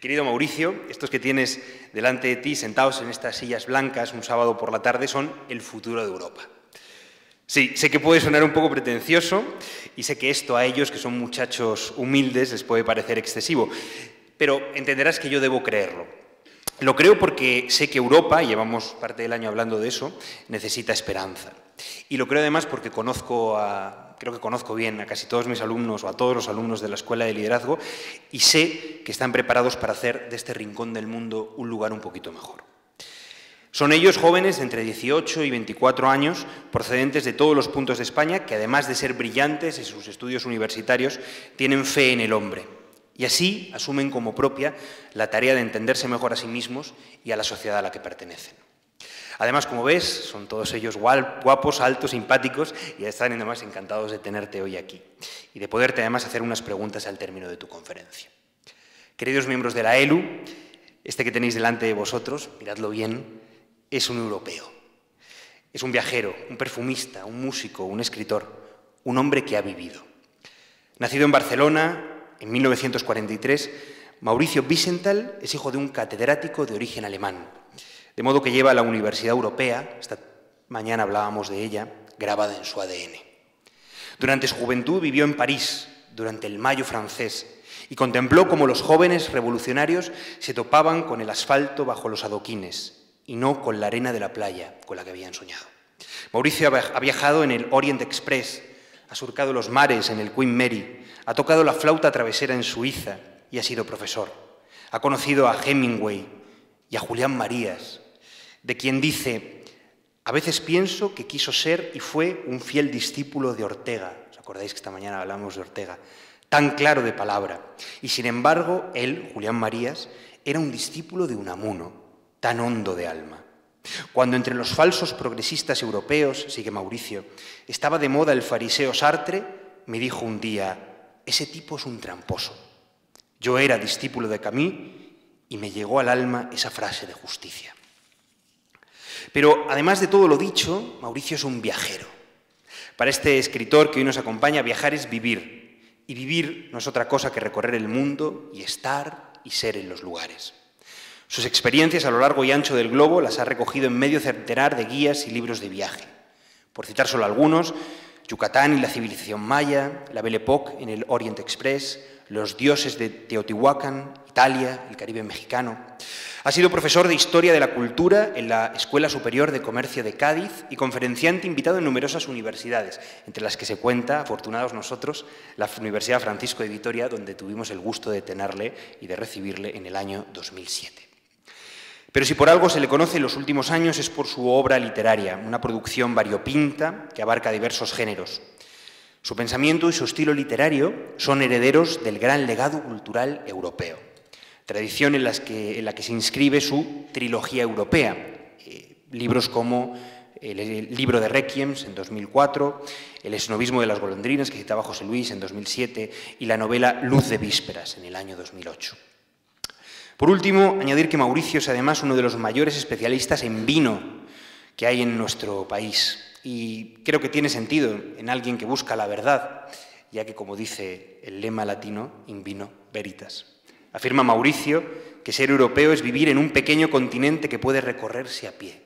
Querido Mauricio, estos que tienes delante de ti sentados en estas sillas blancas un sábado por la tarde son el futuro de Europa. Sí, sé que puede sonar un poco pretencioso y sé que esto a ellos, que son muchachos humildes, les puede parecer excesivo, pero entenderás que yo debo creerlo. Lo creo porque sé que Europa, llevamos parte del año hablando de eso, necesita esperanza. Y lo creo además porque conozco a, creo que conozco bien a casi todos mis alumnos o a todos los alumnos de la Escuela de Liderazgo y sé que están preparados para hacer de este rincón del mundo un lugar un poquito mejor. Son ellos jóvenes de entre 18 y 24 años, procedentes de todos los puntos de España, que además de ser brillantes en sus estudios universitarios, tienen fe en el hombre y así asumen como propia la tarea de entenderse mejor a sí mismos y a la sociedad a la que pertenecen. Además, como ves, son todos ellos guapos, altos, simpáticos y están además encantados de tenerte hoy aquí y de poderte además hacer unas preguntas al término de tu conferencia. Queridos miembros de la ELU, este que tenéis delante de vosotros, miradlo bien, es un europeo. Es un viajero, un perfumista, un músico, un escritor, un hombre que ha vivido. Nacido en Barcelona en 1943, Mauricio Wiesenthal es hijo de un catedrático de origen alemán de modo que lleva a la Universidad Europea, esta mañana hablábamos de ella, grabada en su ADN. Durante su juventud vivió en París, durante el Mayo francés, y contempló cómo los jóvenes revolucionarios se topaban con el asfalto bajo los adoquines y no con la arena de la playa con la que habían soñado. Mauricio ha viajado en el Orient Express, ha surcado los mares en el Queen Mary, ha tocado la flauta travesera en Suiza y ha sido profesor. Ha conocido a Hemingway y a Julián Marías, de quien dice, a veces pienso que quiso ser y fue un fiel discípulo de Ortega. ¿Os acordáis que esta mañana hablamos de Ortega? Tan claro de palabra. Y sin embargo, él, Julián Marías, era un discípulo de Unamuno, tan hondo de alma. Cuando entre los falsos progresistas europeos, sigue Mauricio, estaba de moda el fariseo Sartre, me dijo un día, ese tipo es un tramposo. Yo era discípulo de Camus y me llegó al alma esa frase de justicia. Pero además de todo lo dicho, Mauricio es un viajero. Para este escritor que hoy nos acompaña, viajar es vivir. Y vivir no es otra cosa que recorrer el mundo y estar y ser en los lugares. Sus experiencias a lo largo y ancho del globo las ha recogido en medio centenar de guías y libros de viaje. Por citar solo algunos, Yucatán y la civilización maya, la Belle Époque en el Orient Express, los dioses de Teotihuacán, Italia, el Caribe mexicano. Ha sido profesor de Historia de la Cultura en la Escuela Superior de Comercio de Cádiz y conferenciante invitado en numerosas universidades, entre las que se cuenta, afortunados nosotros, la Universidad Francisco de Vitoria, donde tuvimos el gusto de tenerle y de recibirle en el año 2007. Pero si por algo se le conoce en los últimos años es por su obra literaria, una producción variopinta que abarca diversos géneros. Su pensamiento y su estilo literario son herederos del gran legado cultural europeo, tradición en, que, la que se inscribe su trilogía europea, eh, libros como el, libro de Requiems en 2004, El esnovismo de las golondrinas que citaba José Luis en 2007 y la novela Luz de vísperas en el año 2008. Por último, añadir que Mauricio es además uno de los mayores especialistas en vino que hay en nuestro país. Y creo que tiene sentido en alguien que busca la verdad, ya que, como dice el lema latino, in vino veritas. Afirma Mauricio que ser europeo es vivir en un pequeño continente que puede recorrerse a pie.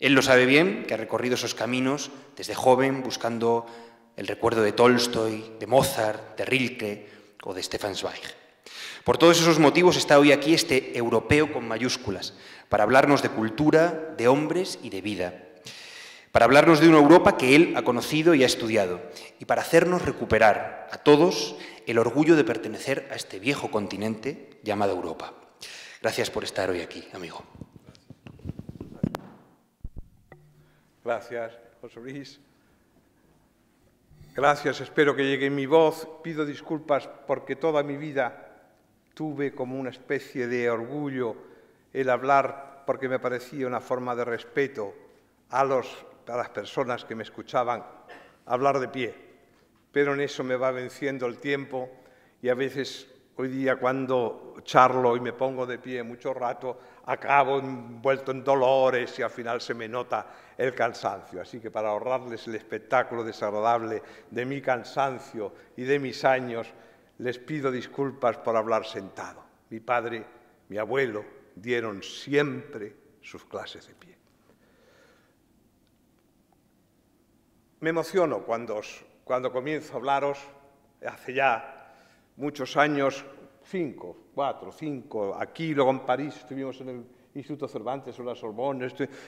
Él lo sabe bien, que ha recorrido esos caminos desde joven buscando el recuerdo de Tolstoy, de Mozart, de Rilke o de Stefan Zweig. Por todos esos motivos está hoy aquí este europeo con mayúsculas, para hablarnos de cultura, de hombres y de vida, para hablarnos de una Europa que él ha conocido y ha estudiado, y para hacernos recuperar a todos el orgullo de pertenecer a este viejo continente llamado Europa. Gracias por estar hoy aquí, amigo. Gracias, José Luis. Gracias, espero que llegue mi voz. Pido disculpas porque toda mi vida tuve como una especie de orgullo el hablar porque me parecía una forma de respeto a los a las personas que me escuchaban hablar de pie. Pero en eso me va venciendo el tiempo y a veces hoy día cuando charlo y me pongo de pie mucho rato, acabo envuelto en dolores y al final se me nota el cansancio. Así que para ahorrarles el espectáculo desagradable de mi cansancio y de mis años, les pido disculpas por hablar sentado. mi padre, mi abuelo dieron siempre sus clases de pie. Me emociono cuando, cuando comienzo a hablaros, hace ya muchos años, cinco, cuatro, cinco, aquí, luego en París, estuvimos en el Instituto Cervantes o la Sorbonne,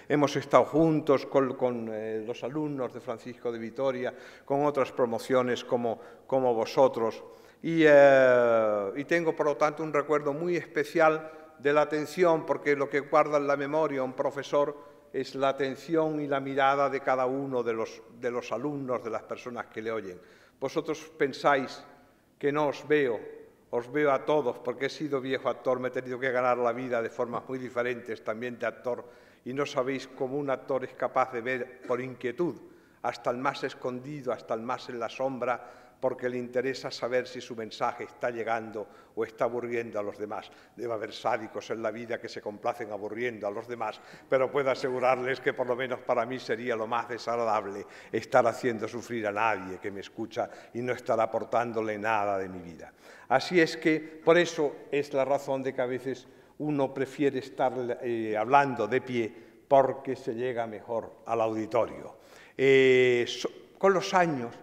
hemos estado juntos con, eh, los alumnos de Francisco de Vitoria, con otras promociones como, como vosotros. Y, eh, y, tengo, por lo tanto, un recuerdo muy especial de la atención, porque lo que guarda en la memoria un profesor es la atención y la mirada de cada uno de los, de los alumnos, de las personas que le oyen. Vosotros pensáis que no os veo, os veo a todos, porque he sido viejo actor, me he tenido que ganar la vida de formas muy diferentes también de actor, y no sabéis cómo un actor es capaz de ver por inquietud, hasta el más escondido, hasta el más en la sombra, porque le interesa saber si su mensaje está llegando o está aburriendo a los demás. Debe haber sádicos en la vida que se complacen aburriendo a los demás, pero puedo asegurarles que por lo menos para mí sería lo más desagradable estar haciendo sufrir a nadie que me escucha y no estar aportándole nada de mi vida. Así es que por eso es la razón de que a veces uno prefiere estar eh, hablando de pie porque se llega mejor al auditorio. Eh, con los años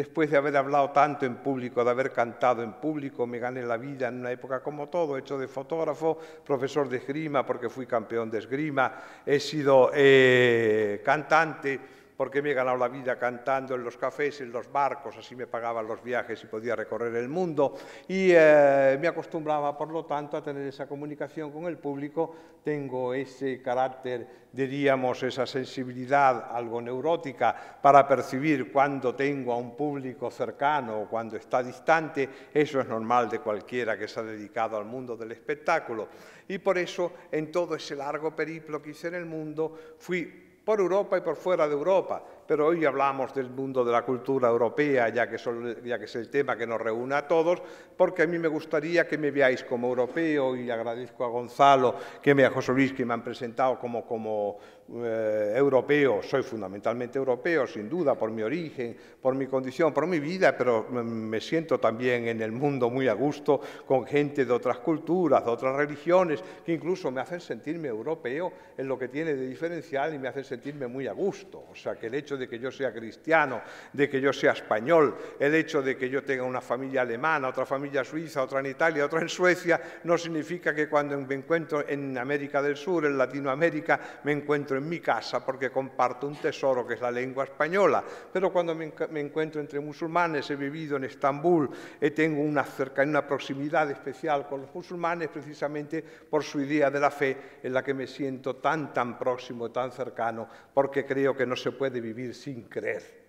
Después de haber hablado tanto en público, de haber cantado en público, me gané la vida en una época como todo, hecho de fotógrafo, profesor de esgrima porque fui campeón de esgrima, he sido eh, cantante porque me he ganado la vida cantando en los cafés, en los barcos, así me pagaban los viajes y podía recorrer el mundo. Y eh, me acostumbraba, por lo tanto, a tener esa comunicación con el público. Tengo ese carácter, diríamos, esa sensibilidad algo neurótica para percibir cuando tengo a un público cercano o cuando está distante. Eso es normal de cualquiera que se ha dedicado al mundo del espectáculo. Y por eso, en todo ese largo periplo que hice en el mundo, fui por Europa y por fuera de Europa, pero hoy hablamos del mundo de la cultura europea, ya que, es el tema que nos reúne a todos, porque a mí me gustaría que me veáis como europeo y agradezco a Gonzalo que me, a José me han presentado como, como eh, europeo, soy fundamentalmente europeo, sin duda, por mi origen, por mi condición, por mi vida, pero me siento también en el mundo muy a gusto con gente de otras culturas, de otras religiones, que incluso me hacen sentirme europeo en lo que tiene de diferencial y me hacen sentirme muy a gusto. O sea, que el hecho de que yo sea cristiano, de que yo sea español, el hecho de que yo tenga una familia alemana, otra familia suiza, otra en Italia, otra en Suecia, no significa que cuando me encuentro en América del Sur, en Latinoamérica, me encuentro en mi casa porque comparto un tesoro que es la lengua española. Pero cuando me, encuentro entre musulmanes, he vivido en Estambul, y tengo una cercanía, una proximidad especial con los musulmanes precisamente por su idea de la fe en la que me siento tan, tan próximo, tan cercano, porque creo que no se puede vivir sin creer.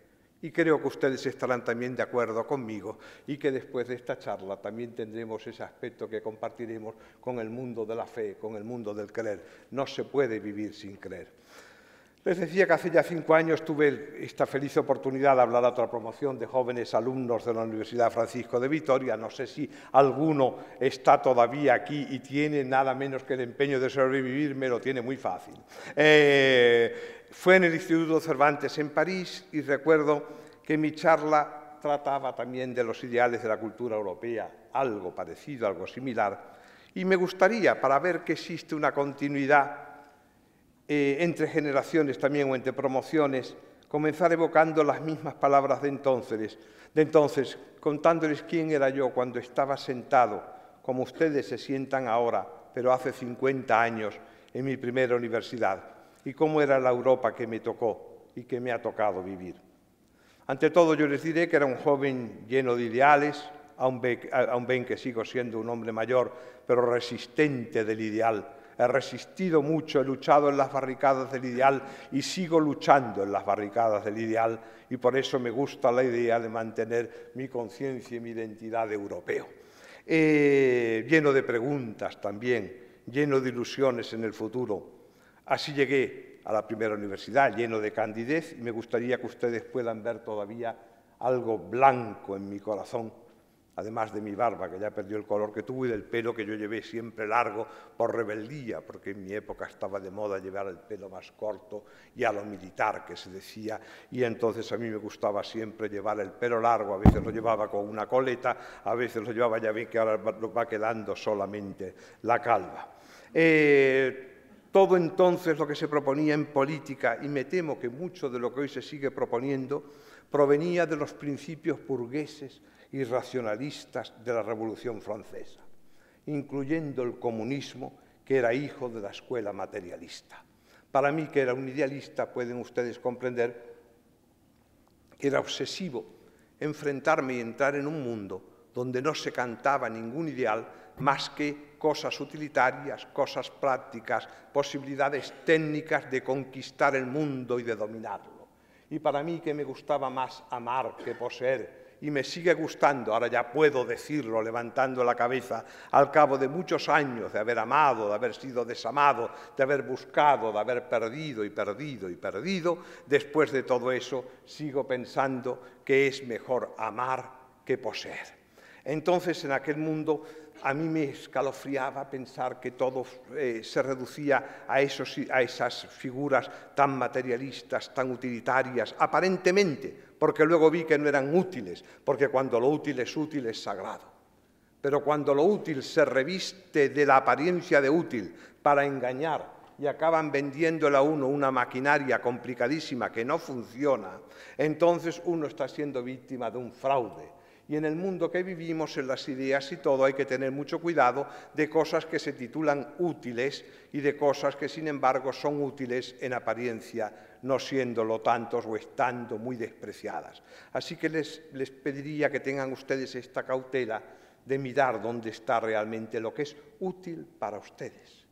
Y creo que ustedes estarán también de acuerdo conmigo y que después de esta charla también tendremos ese aspecto que compartiremos con el mundo de la fe, con el mundo del creer. No se puede vivir sin creer. Les decía que hace ya cinco años tuve esta feliz oportunidad de hablar a otra promoción de jóvenes alumnos de la Universidad Francisco de Vitoria. No sé si alguno está todavía aquí y tiene nada menos que el empeño de sobrevivir, me lo tiene muy fácil. Eh, fue en el Instituto Cervantes en París y recuerdo que mi charla trataba también de los ideales de la cultura europea, algo parecido, algo similar, y me gustaría, para ver que existe una continuidad eh, entre generaciones también o entre promociones, comenzar evocando las mismas palabras de entonces, de entonces, contándoles quién era yo cuando estaba sentado, como ustedes se sientan ahora, pero hace 50 años en mi primera universidad, y cómo era la Europa que me tocó y que me ha tocado vivir. Ante todo, yo les diré que era un joven lleno de ideales, aún ven que sigo siendo un hombre mayor, pero resistente del ideal, He resistido mucho, he luchado en las barricadas del ideal y sigo luchando en las barricadas del ideal y por eso me gusta la idea de mantener mi conciencia y mi identidad de europeo. Eh, lleno de preguntas también, lleno de ilusiones en el futuro. Así llegué a la primera universidad, lleno de candidez, y me gustaría que ustedes puedan ver todavía algo blanco en mi corazón además de mi barba, que ya perdió el color que tuvo, y del pelo que yo llevé siempre largo por rebeldía, porque en mi época estaba de moda llevar el pelo más corto y a lo militar, que se decía, y entonces a mí me gustaba siempre llevar el pelo largo, a veces lo llevaba con una coleta, a veces lo llevaba, ya ven que ahora va quedando solamente la calva. Eh, todo entonces lo que se proponía en política, y me temo que mucho de lo que hoy se sigue proponiendo, provenía de los principios burgueses y racionalistas de la Revolución Francesa, incluyendo el comunismo, que era hijo de la escuela materialista. Para mí, que era un idealista, pueden ustedes comprender que era obsesivo enfrentarme y entrar en un mundo donde no se cantaba ningún ideal más que cosas utilitarias, cosas prácticas, posibilidades técnicas de conquistar el mundo y de dominarlo. Y para mí que me gustaba más amar que poseer, y me sigue gustando, ahora ya puedo decirlo levantando la cabeza, al cabo de muchos años de haber amado, de haber sido desamado, de haber buscado, de haber perdido y perdido y perdido, después de todo eso sigo pensando que es mejor amar que poseer. Entonces en aquel mundo a mí me escalofriaba pensar que todo eh, se reducía a, a esas figuras tan materialistas, tan utilitarias, aparentemente, porque luego vi que no eran útiles, porque cuando lo útil es útil es sagrado. Pero cuando lo útil se reviste de la apariencia de útil para engañar y acaban vendiéndole a uno una maquinaria complicadísima que no funciona, entonces uno está siendo víctima de un fraude y en el mundo que vivimos, en las ideas y todo, hay que tener mucho cuidado de cosas que se titulan útiles y de cosas que, sin embargo, son útiles en apariencia, no siéndolo tantos o estando muy despreciadas. Así que les, les pediría que tengan ustedes esta cautela de mirar dónde está realmente lo que es útil para ustedes,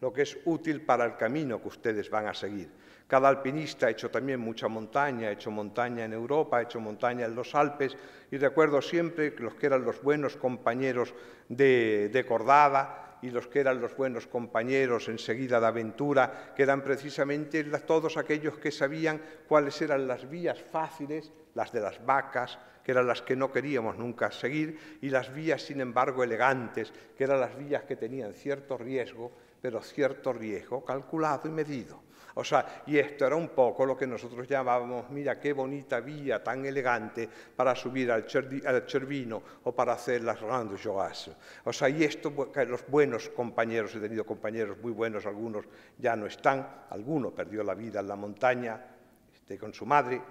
lo que es útil para el camino que ustedes van a seguir. Cada alpinista ha hecho también mucha montaña, ha hecho montaña en Europa, ha hecho montaña en los Alpes, y recuerdo siempre los que eran los buenos compañeros de, Cordada y los que eran los buenos compañeros enseguida de aventura, que eran precisamente todos aquellos que sabían cuáles eran las vías fáciles, las de las vacas, que eran las que no queríamos nunca seguir, y las vías, sin embargo, elegantes, que eran las vías que tenían cierto riesgo, pero cierto riesgo calculado y medido. O sea, y esto era un poco lo que nosotros llamábamos, mira qué bonita vía tan elegante para subir al, Cervino o para hacer las grandes jogas. O sea, y esto, los buenos compañeros, he tenido compañeros muy buenos, algunos ya no están, alguno perdió la vida en la montaña este, con su madre,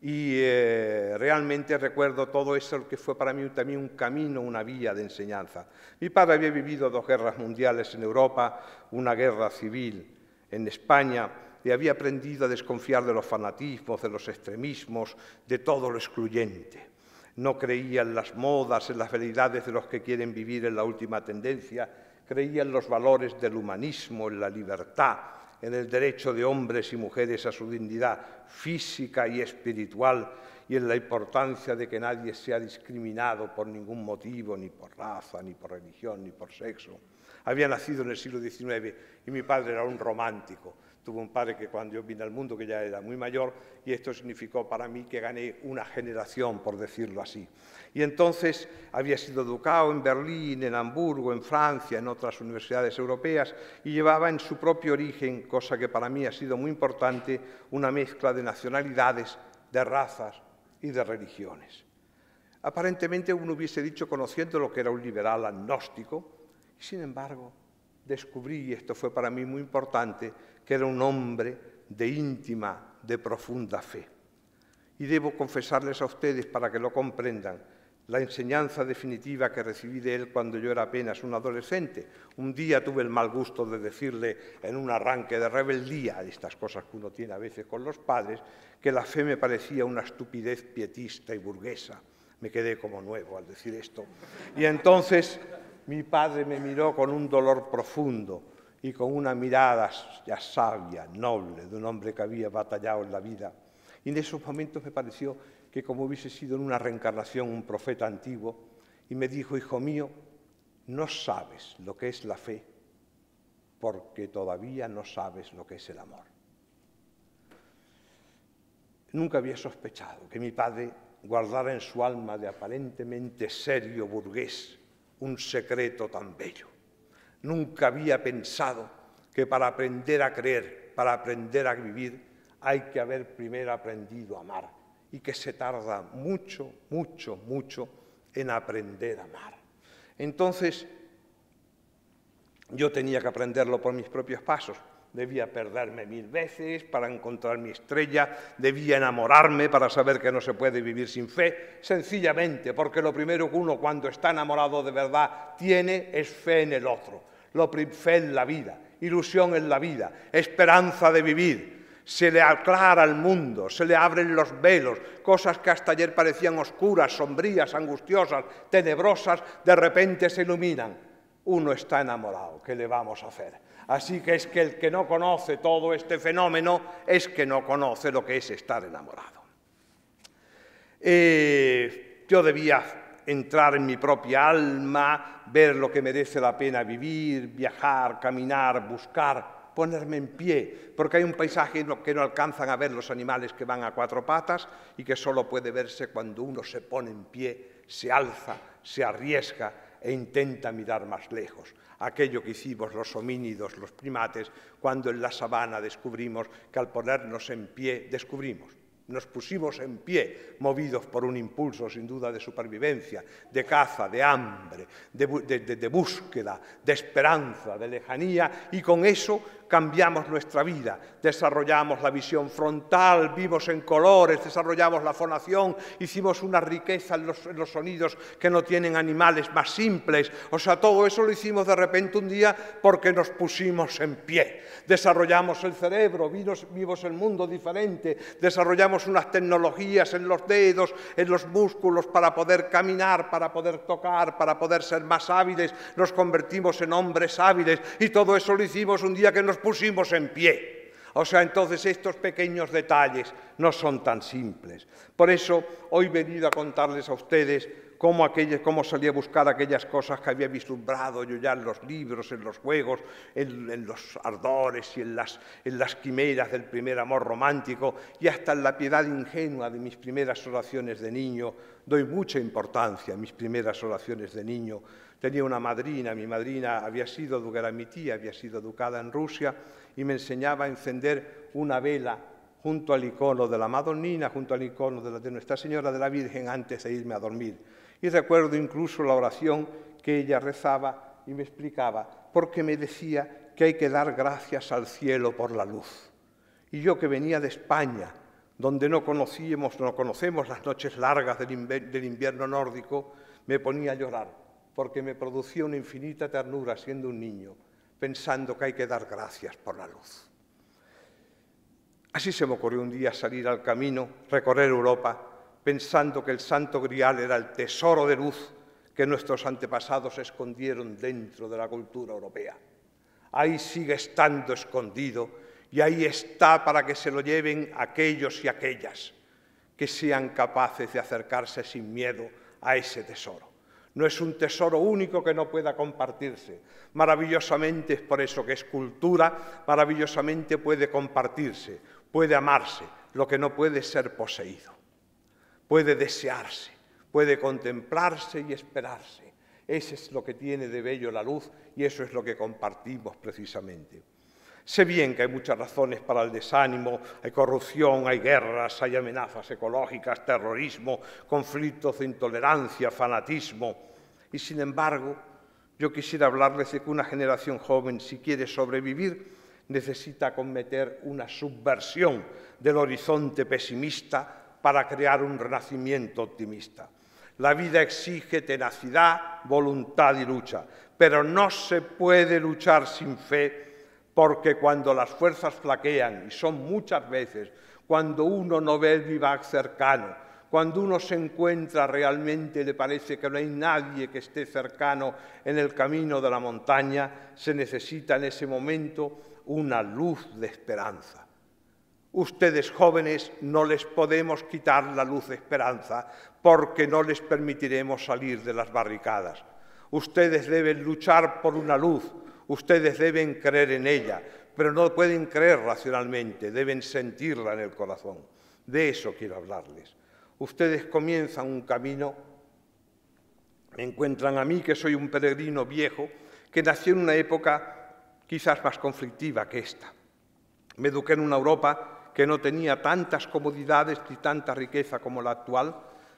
y eh, realmente recuerdo todo eso que fue para mí también un camino, una vía de enseñanza. Mi padre había vivido dos guerras mundiales en Europa, una guerra civil en España y había aprendido a desconfiar de los fanatismos, de los extremismos, de todo lo excluyente. No creía en las modas, en las veridades de los que quieren vivir en la última tendencia, creía en los valores del humanismo, en la libertad, en el derecho de hombres y mujeres a su dignidad física y espiritual y en la importancia de que nadie sea discriminado por ningún motivo, ni por raza, ni por religión, ni por sexo. Había nacido en el siglo XIX y mi padre era un romántico. Tuve un padre que cuando yo vine al mundo, que ya era muy mayor, y esto significó para mí que gané una generación, por decirlo así. Y entonces había sido educado en Berlín, en Hamburgo, en Francia, en otras universidades europeas, y llevaba en su propio origen, cosa que para mí ha sido muy importante, una mezcla de nacionalidades, de razas y de religiones. Aparentemente uno hubiese dicho, conociendo lo que era un liberal agnóstico, sin embargo, descubrí, y esto fue para mí muy importante, que era un hombre de íntima, de profunda fe. Y debo confesarles a ustedes, para que lo comprendan, la enseñanza definitiva que recibí de él cuando yo era apenas un adolescente. Un día tuve el mal gusto de decirle en un arranque de rebeldía, de estas cosas que uno tiene a veces con los padres, que la fe me parecía una estupidez pietista y burguesa. Me quedé como nuevo al decir esto. Y entonces mi padre me miró con un dolor profundo y con una mirada ya sabia, noble, de un hombre que había batallado en la vida. Y en esos momentos me pareció que como hubiese sido en una reencarnación un profeta antiguo, y me dijo, hijo mío, no sabes lo que es la fe, porque todavía no sabes lo que es el amor. Nunca había sospechado que mi padre guardara en su alma de aparentemente serio burgués un secreto tan bello. Nunca había pensado que para aprender a creer, para aprender a vivir, hay que haber primero aprendido a amar y que se tarda mucho, mucho, mucho en aprender a amar. Entonces, yo tenía que aprenderlo por mis propios pasos. Debía perderme mil veces para encontrar mi estrella, debía enamorarme para saber que no se puede vivir sin fe, sencillamente porque lo primero que uno cuando está enamorado de verdad tiene es fe en el otro, lo fe en la vida, ilusión en la vida, esperanza de vivir. Se le aclara el mundo, se le abren los velos, cosas que hasta ayer parecían oscuras, sombrías, angustiosas, tenebrosas, de repente se iluminan. Uno está enamorado, ¿qué le vamos a hacer? Así que es que el que no conoce todo este fenómeno es que no conoce lo que es estar enamorado. Eh, yo debía entrar en mi propia alma, ver lo que merece la pena vivir, viajar, caminar, buscar, ponerme en pie, porque hay un paisaje que no alcanzan a ver los animales que van a cuatro patas y que solo puede verse cuando uno se pone en pie, se alza, se arriesga e intenta mirar más lejos. Aquello que hicimos los homínidos, los primates, cuando en la sabana descubrimos que al ponernos en pie, descubrimos, nos pusimos en pie, movidos por un impulso sin duda de supervivencia, de caza, de hambre, de, búsqueda, de esperanza, de lejanía, y con eso cambiamos nuestra vida, desarrollamos la visión frontal, vimos en colores, desarrollamos la fonación, hicimos una riqueza en los, sonidos que no tienen animales más simples. O sea, todo eso lo hicimos de repente un día porque nos pusimos en pie. Desarrollamos el cerebro, vimos, vimos el mundo diferente, desarrollamos unas tecnologías en los dedos, en los músculos para poder caminar, para poder tocar, para poder ser más hábiles, nos convertimos en hombres hábiles y todo eso lo hicimos un día que nos pusimos en pie. O sea, entonces estos pequeños detalles no son tan simples. Por eso hoy he venido a contarles a ustedes cómo, cómo salí a buscar aquellas cosas que había vislumbrado yo ya en los libros, en los juegos, en, los ardores y en las, en las quimeras del primer amor romántico y hasta en la piedad ingenua de mis primeras oraciones de niño. Doy mucha importancia a mis primeras oraciones de niño Tenía una madrina, mi madrina había sido, era mi tía, había sido educada en Rusia y me enseñaba a encender una vela junto al icono de la Madonnina, junto al icono de, de Nuestra Señora de la Virgen antes de irme a dormir. Y recuerdo incluso la oración que ella rezaba y me explicaba, porque me decía que hay que dar gracias al cielo por la luz. Y yo que venía de España, donde no conocíamos, no conocemos las noches largas del invierno nórdico, me ponía a llorar porque me producía una infinita ternura siendo un niño, pensando que hay que dar gracias por la luz. Así se me ocurrió un día salir al camino, recorrer Europa, pensando que el Santo Grial era el tesoro de luz que nuestros antepasados escondieron dentro de la cultura europea. Ahí sigue estando escondido y ahí está para que se lo lleven aquellos y aquellas que sean capaces de acercarse sin miedo a ese tesoro. No es un tesoro único que no pueda compartirse. Maravillosamente es por eso que es cultura, maravillosamente puede compartirse, puede amarse, lo que no puede ser poseído. Puede desearse, puede contemplarse y esperarse. Ese es lo que tiene de bello la luz y eso es lo que compartimos precisamente. Sé bien que hay muchas razones para el desánimo, hay corrupción, hay guerras, hay amenazas ecológicas, terrorismo, conflictos de intolerancia, fanatismo. Y sin embargo, yo quisiera hablarles de que una generación joven, si quiere sobrevivir, necesita cometer una subversión del horizonte pesimista para crear un renacimiento optimista. La vida exige tenacidad, voluntad y lucha, pero no se puede luchar sin fe porque cuando las fuerzas flaquean, y son muchas veces, cuando uno no ve el vivac cercano, cuando uno se encuentra realmente, le parece que no hay nadie que esté cercano en el camino de la montaña, se necesita en ese momento una luz de esperanza. Ustedes jóvenes no les podemos quitar la luz de esperanza porque no les permitiremos salir de las barricadas. Ustedes deben luchar por una luz, Ustedes deben creer en ella, pero no pueden creer racionalmente, deben sentirla en el corazón. De eso quiero hablarles. Ustedes comienzan un camino, me encuentran a mí que soy un peregrino viejo que nació en una época quizás más conflictiva que esta. Me eduqué en una Europa que no tenía tantas comodidades ni tanta riqueza como la actual,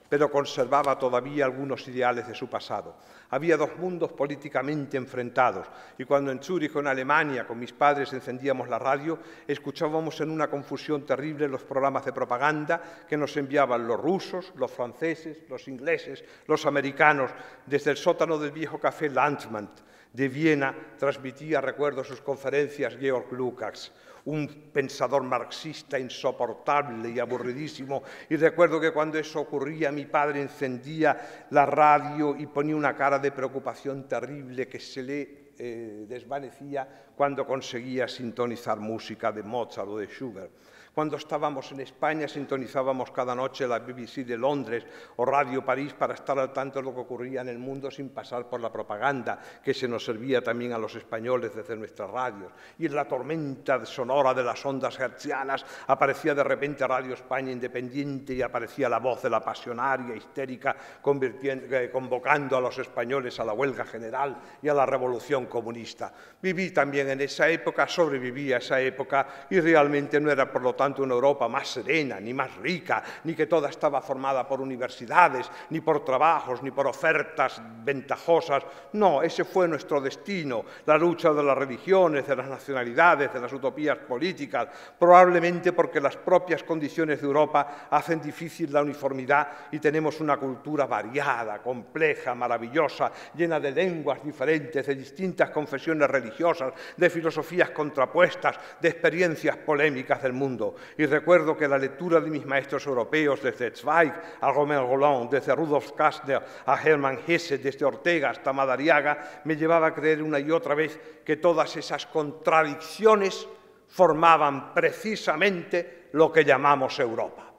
pero conservaba todavía algunos ideales de su pasado. Había dos mundos políticamente enfrentados y cuando en Zúrich, en Alemania, con mis padres encendíamos la radio, escuchábamos en una confusión terrible los programas de propaganda que nos enviaban los rusos, los franceses, los ingleses, los americanos, desde el sótano del viejo café Landsmann de Viena transmitía, recuerdo, sus conferencias Georg Lukács un pensador marxista insoportable y aburridísimo. Y recuerdo que cuando eso ocurría mi padre encendía la radio y ponía una cara de preocupación terrible que se le eh, desvanecía cuando conseguía sintonizar música de Mozart o de Schubert. Cuando estábamos en España sintonizábamos cada noche la BBC de Londres o Radio París para estar al tanto de lo que ocurría en el mundo sin pasar por la propaganda que se nos servía también a los españoles desde nuestras radios. Y en la tormenta sonora de las ondas hertzianas aparecía de repente Radio España Independiente y aparecía la voz de la pasionaria histérica eh, convocando a los españoles a la huelga general y a la revolución comunista. Viví también en esa época, sobreviví a esa época y realmente no era por lo tanto tanto una Europa más serena, ni más rica, ni que toda estaba formada por universidades, ni por trabajos, ni por ofertas ventajosas. No, ese fue nuestro destino, la lucha de las religiones, de las nacionalidades, de las utopías políticas, probablemente porque las propias condiciones de Europa hacen difícil la uniformidad y tenemos una cultura variada, compleja, maravillosa, llena de lenguas diferentes, de distintas confesiones religiosas, de filosofías contrapuestas, de experiencias polémicas del mundo. Y recuerdo que la lectura de mis maestros europeos, desde Zweig a Romain Roland, desde Rudolf Kastner a Hermann Hesse, desde Ortega hasta Madariaga, me llevaba a creer una y otra vez que todas esas contradicciones formaban precisamente lo que llamamos Europa.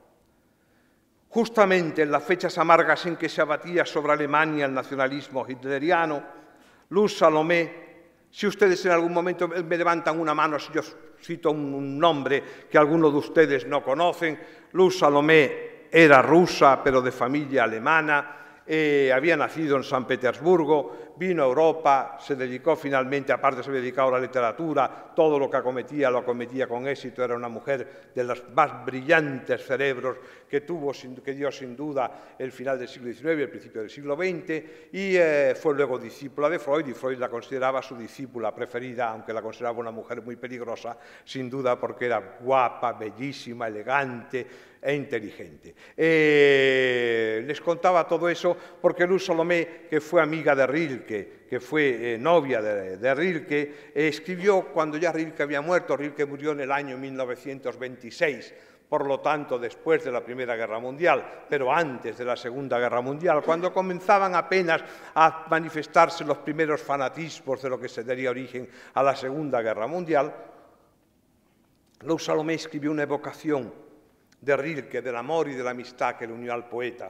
Justamente en las fechas amargas en que se abatía sobre Alemania el nacionalismo hitleriano, Luz Salomé si ustedes en algún momento me levantan una mano, si yo cito un nombre que algunos de ustedes no conocen, Luz Salomé era rusa, pero de familia alemana, eh, había nacido en San Petersburgo, vino a Europa, se dedicó finalmente, aparte se había a la literatura, todo lo que acometía lo acometía con éxito, era una mujer de los más brillantes cerebros que, tuvo, que dio sin duda el final del siglo XIX y el principio del siglo XX, y eh, fue luego discípula de Freud, y Freud la consideraba su discípula preferida, aunque la consideraba una mujer muy peligrosa, sin duda porque era guapa, bellísima, elegante, e inteligente. Eh, les contaba todo eso porque Luz Salomé, que fue amiga de Que fue eh, novia de, Rilke, escribió cuando ya Rilke había muerto, Rilke murió en el año 1926, por lo tanto después de la Primera Guerra Mundial, pero antes de la Segunda Guerra Mundial, cuando comenzaban apenas a manifestarse los primeros fanatismos de lo que se daría origen a la Segunda Guerra Mundial, Luz Salomé escribió una evocación de Rilke, del amor y de la amistad que le unió al poeta.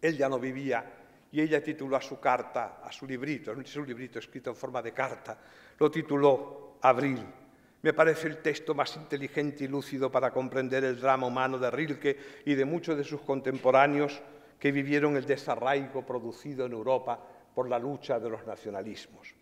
Él ya no vivía y ella tituló a su carta, a su librito, es un librito escrito en forma de carta, lo tituló Abril. Me parece el texto más inteligente y lúcido para comprender el drama humano de Rilke y de muchos de sus contemporáneos que vivieron el desarraigo producido en Europa por la lucha de los nacionalismos.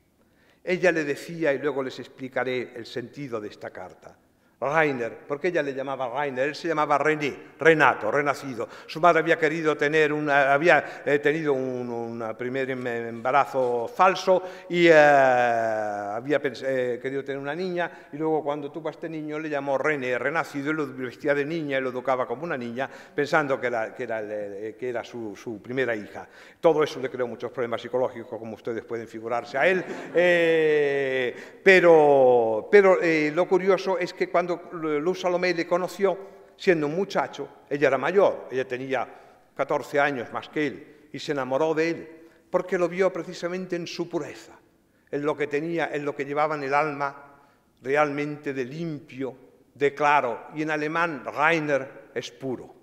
Ella le decía, y luego les explicaré el sentido de esta carta, Rainer, porque ella le llamaba Rainer, él se llamaba René, Renato, renacido. Su madre había querido tener una, había eh, tenido un, primer em, embarazo falso y eh, había eh, querido tener una niña y luego cuando tuvo a este niño le llamó René, renacido, y lo vestía de niña y lo educaba como una niña, pensando que era, que era, era su, su, primera hija. Todo eso le creó muchos problemas psicológicos, como ustedes pueden figurarse a él, pero, pero lo curioso es que cuando cuando Luz Salomé le conoció, siendo un muchacho, ella era mayor, ella tenía 14 años más que él, y se enamoró de él, porque lo vio precisamente en su pureza, en lo que tenía, en lo que llevaba en el alma realmente de limpio, de claro, y en alemán Rainer es puro.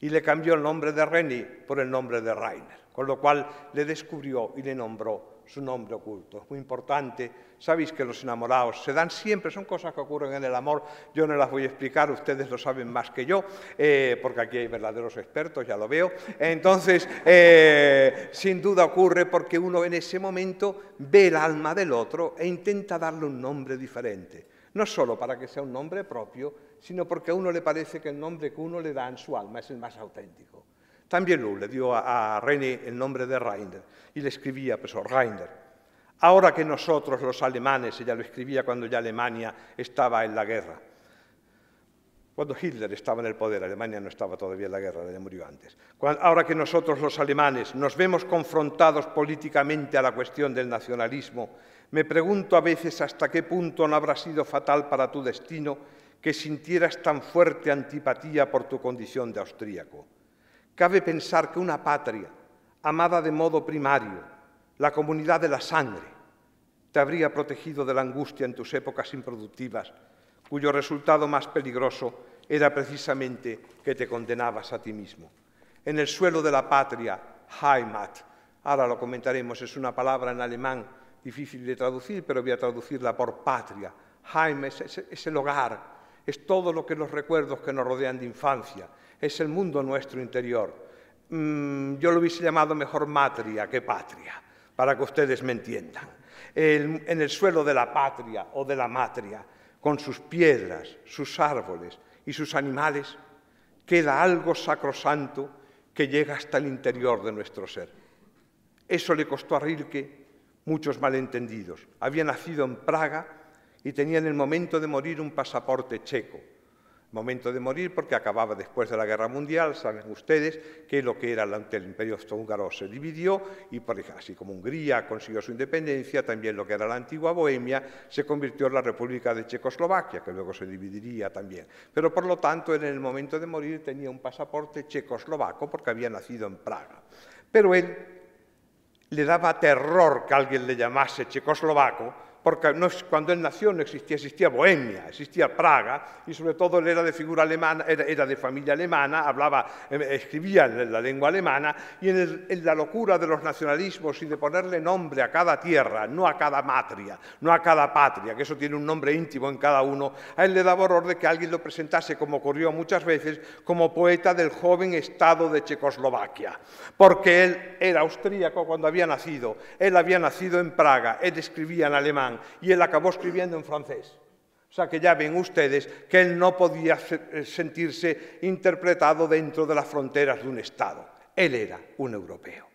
Y le cambió el nombre de René por el nombre de Rainer. con lo cual le descubrió y le nombró su nombre oculto. Es muy importante, sabéis que los enamorados se dan siempre, son cosas que ocurren en el amor, yo no las voy a explicar, ustedes lo saben más que yo, eh, porque aquí hay verdaderos expertos, ya lo veo. Entonces, eh, sin duda ocurre porque uno en ese momento ve el alma del otro e intenta darle un nombre diferente. No solo para que sea un nombre propio, sino porque a uno le parece que el nombre que uno le da en su alma es el más auténtico. También Lu le dio a, René el nombre de Reiner y le escribía, pues, Reiner. Ahora que nosotros, los alemanes, ella lo escribía cuando ya Alemania estaba en la guerra, cuando Hitler estaba en el poder, Alemania no estaba todavía en la guerra, ella murió antes. ahora que nosotros los alemanes nos vemos confrontados políticamente a la cuestión del nacionalismo, me pregunto a veces hasta qué punto no habrá sido fatal para tu destino que sintieras tan fuerte antipatía por tu condición de austríaco. Cabe pensar que una patria, amada de modo primario, la comunidad de la sangre, te habría protegido de la angustia en tus épocas improductivas, cuyo resultado más peligroso era precisamente que te condenabas a ti mismo. En el suelo de la patria, Heimat, ahora lo comentaremos, es una palabra en alemán difícil de traducir, pero voy a traducirla por patria. Heimat es, el hogar, es todo lo que los recuerdos que nos rodean de infancia, es el mundo nuestro interior. Mm, yo lo hubiese llamado mejor matria que patria, para que ustedes me entiendan. en el suelo de la patria o de la matria, con sus piedras, sus árboles y sus animales, queda algo sacrosanto que llega hasta el interior de nuestro ser. Eso le costó a Rilke muchos malentendidos. Había nacido en Praga y tenía en el momento de morir un pasaporte checo momento de morir porque acababa después de la Guerra Mundial, saben ustedes que lo que era el Imperio Austrohúngaro se dividió y así como Hungría consiguió su independencia, también lo que era la antigua Bohemia se convirtió en la República de Checoslovaquia, que luego se dividiría también. Pero por lo tanto, en el momento de morir tenía un pasaporte checoslovaco porque había nacido en Praga. Pero él le daba terror que alguien le llamase checoslovaco porque cuando él nació no existía, existía Bohemia, existía Praga, y sobre todo él era de figura alemana, era, de familia alemana, hablaba, em, escribía en la lengua alemana, y en, en, la locura de los nacionalismos y de ponerle nombre a cada tierra, no a cada matria, no a cada patria, que eso tiene un nombre íntimo en cada uno, a él le daba horror de que alguien lo presentase, como ocurrió muchas veces, como poeta del joven Estado de Checoslovaquia, porque él era austríaco cuando había nacido, él había nacido en Praga, él escribía en alemán, y él acabó escribiendo en francés. O sea que ya ven ustedes que él no podía eh, sentirse interpretado dentro de las fronteras de un Estado. Él era un europeo.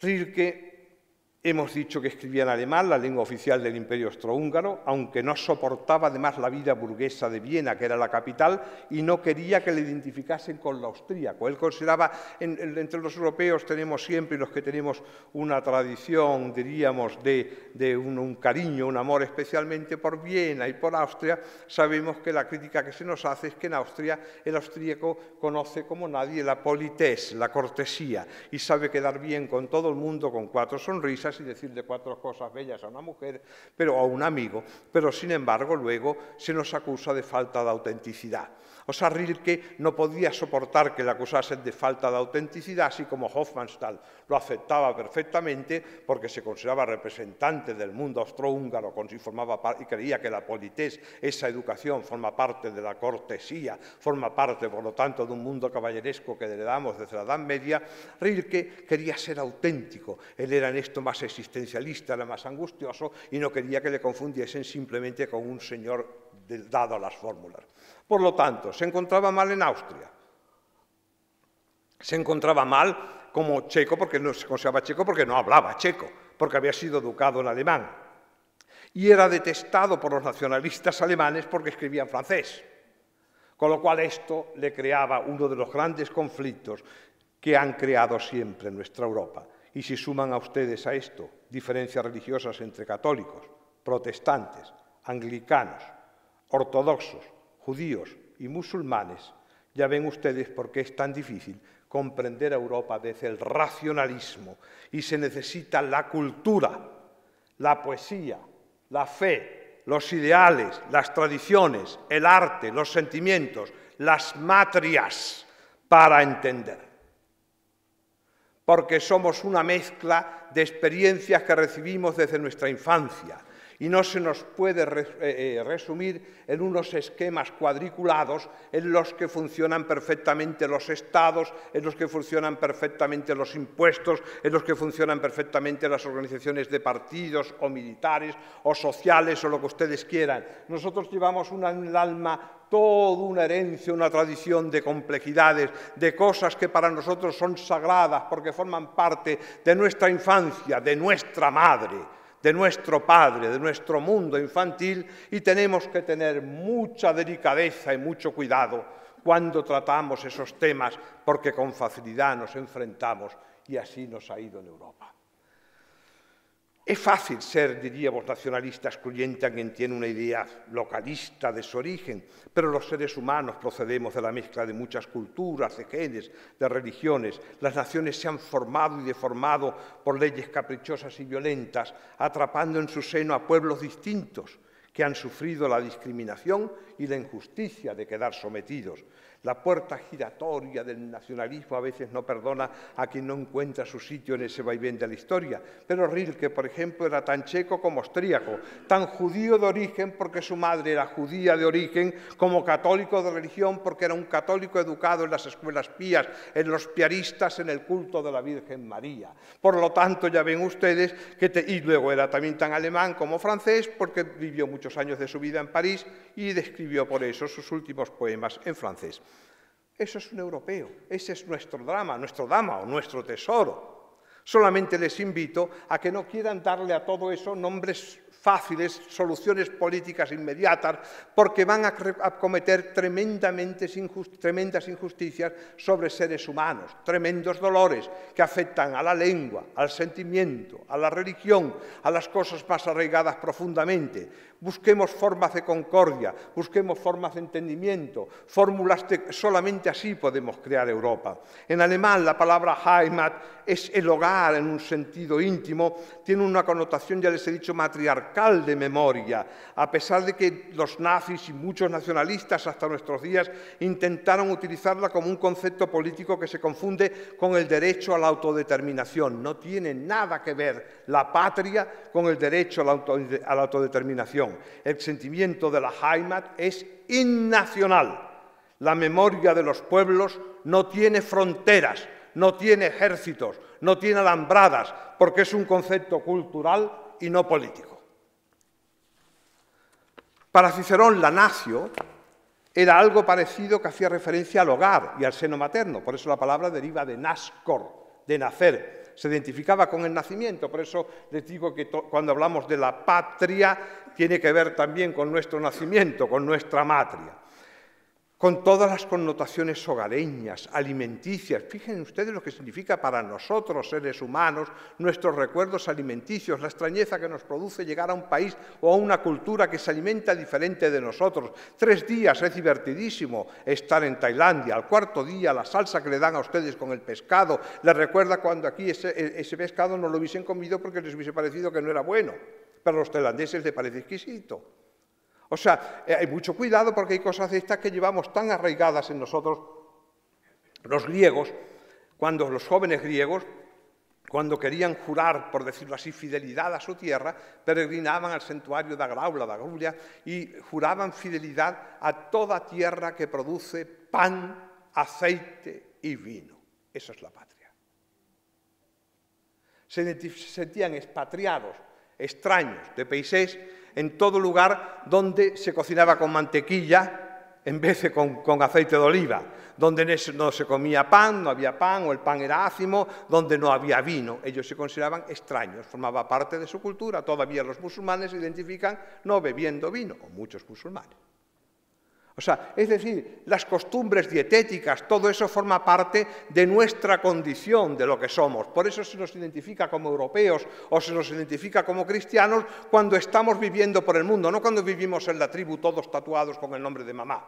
Rilke Hemos dicho que escribía en alemán, la lengua oficial del Imperio Austrohúngaro, aunque no soportaba además la vida burguesa de Viena, que era la capital, y no quería que le identificasen con lo austríaco. Él consideraba, entre los europeos tenemos siempre, los que tenemos una tradición, diríamos, de, un, cariño, un amor especialmente por Viena y por Austria, sabemos que la crítica que se nos hace es que en Austria el austríaco conoce como nadie la politesse, la cortesía, y sabe quedar bien con todo el mundo con cuatro sonrisas y decirle cuatro cosas bellas a una mujer pero a un amigo, pero sin embargo luego se nos acusa de falta de autenticidad. Sea, Rilke no podía soportar que le acusasen de falta de autenticidad, así como Hofmannsthal lo aceptaba perfectamente porque se consideraba representante del mundo austrohúngaro y creía que la polités, esa educación, forma parte de la cortesía, forma parte, por lo tanto, de un mundo caballeresco que heredamos desde la Edad Media. Rilke quería ser auténtico, él era en esto más existencialista, era más angustioso y no quería que le confundiesen simplemente con un señor dado a las fórmulas. Por lo tanto, se encontraba mal en Austria. Se encontraba mal como checo, porque no se consideraba checo porque no hablaba checo, porque había sido educado en alemán. Y era detestado por los nacionalistas alemanes porque escribía en francés. Con lo cual esto le creaba uno de los grandes conflictos que han creado siempre en nuestra Europa. Y si suman a ustedes a esto diferencias religiosas entre católicos, protestantes, anglicanos, ortodoxos, judíos y musulmanes, ya ven ustedes por qué es tan difícil comprender a Europa desde el racionalismo y se necesita la cultura, la poesía, la fe, los ideales, las tradiciones, el arte, los sentimientos, las matrias para entender. Porque somos una mezcla de experiencias que recibimos desde nuestra infancia, y no se nos puede eh, eh, resumir en unos esquemas cuadriculados en los que funcionan perfectamente los estados, en los que funcionan perfectamente los impuestos, en los que funcionan perfectamente las organizaciones de partidos o militares o sociales o lo que ustedes quieran. Nosotros llevamos en el alma toda una herencia, una tradición de complejidades, de cosas que para nosotros son sagradas porque forman parte de nuestra infancia, de nuestra madre de nuestro Padre, de nuestro mundo infantil, y tenemos que tener mucha delicadeza y mucho cuidado cuando tratamos esos temas, porque con facilidad nos enfrentamos y así nos ha ido en Europa. Es fácil ser, diríamos, nacionalista excluyente a quien tiene una idea localista de su origen, pero los seres humanos procedemos de la mezcla de muchas culturas, de genes, de religiones. Las naciones se han formado y deformado por leyes caprichosas y violentas, atrapando en su seno a pueblos distintos que han sufrido la discriminación y la injusticia de quedar sometidos. La puerta giratoria del nacionalismo a veces no perdona a quien no encuentra su sitio en ese vaivén de la historia. Pero Rilke, por ejemplo, era tan checo como austríaco, tan judío de origen porque su madre era judía de origen, como católico de religión porque era un católico educado en las escuelas pías, en los piaristas, en el culto de la Virgen María. Por lo tanto, ya ven ustedes que... Y luego era también tan alemán como francés porque vivió muchos años de su vida en París y describió por eso sus últimos poemas en francés. Eso es un europeo, ese es nuestro drama, nuestro dama o nuestro tesoro. Solamente les invito a que no quieran darle a todo eso nombres fáciles, soluciones políticas inmediatas, porque van a, cometer tremendas injusticias sobre seres humanos, tremendos dolores que afectan a la lengua, al sentimiento, a la religión, a las cosas más arraigadas profundamente. Busquemos formas de concordia, busquemos formas de entendimiento, fórmulas de solamente así podemos crear Europa. En alemán la palabra Heimat es el hogar en un sentido íntimo, tiene una connotación, ya les he dicho, matriarcal de memoria, a pesar de que los nazis y muchos nacionalistas hasta nuestros días intentaron utilizarla como un concepto político que se confunde con el derecho a la autodeterminación. No tiene nada que ver la patria con el derecho a la, autodeterminación. El sentimiento de la Heimat es innacional. La memoria de los pueblos no tiene fronteras, no tiene ejércitos, no tiene alambradas, porque es un concepto cultural y no político. Para Cicerón, la nacio era algo parecido que hacía referencia al hogar y al seno materno, por eso la palabra deriva de nascor, de nacer, se identificaba con el nacimiento. Por eso les digo que cuando hablamos de la patria tiene que ver también con nuestro nacimiento, con nuestra matria con todas las connotaciones hogareñas, alimenticias. Fíjense ustedes lo que significa para nosotros, seres humanos, nuestros recuerdos alimenticios, la extrañeza que nos produce llegar a un país o a una cultura que se alimenta diferente de nosotros. Tres días es divertidísimo estar en Tailandia. Al cuarto día, la salsa que le dan a ustedes con el pescado les recuerda cuando aquí ese, ese pescado no lo hubiesen comido porque les hubiese parecido que no era bueno. Pero a los tailandeses les parece exquisito. O sea, eh, hay mucho cuidado porque hay cosas de estas que llevamos tan arraigadas en nosotros, los griegos, cuando los jóvenes griegos, cuando querían jurar, por decirlo así, fidelidad a su tierra, peregrinaban al santuario de Agraula, de Agrulia, y juraban fidelidad a toda tierra que produce pan, aceite y vino. Eso es la patria. Se sentían expatriados, extraños de países en todo lugar donde se cocinaba con mantequilla en vez de con, aceite de oliva, donde no se comía pan, no había pan o el pan era ácimo, donde no había vino. Ellos se consideraban extraños, formaba parte de su cultura. Todavía los musulmanes se identifican no bebiendo vino, o muchos musulmanes. O sea, es decir, las costumbres dietéticas, todo eso forma parte de nuestra condición, de lo que somos. Por eso se nos identifica como europeos o se nos identifica como cristianos cuando estamos viviendo por el mundo, no cuando vivimos en la tribu todos tatuados con el nombre de mamá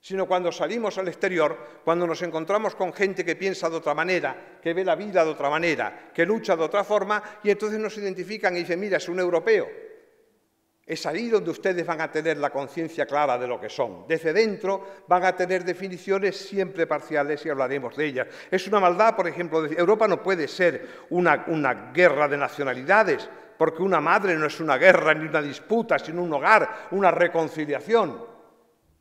sino cuando salimos al exterior, cuando nos encontramos con gente que piensa de otra manera, que ve la vida de otra manera, que lucha de otra forma, y entonces nos identifican y dicen, mira, es un europeo. Es ahí donde ustedes van a tener la conciencia clara de lo que son. Desde dentro van a tener definiciones siempre parciales y hablaremos de ellas. Es una maldad, por ejemplo, Europa no puede ser una, una guerra de nacionalidades, porque una madre no es una guerra ni una disputa, sino un hogar, una reconciliación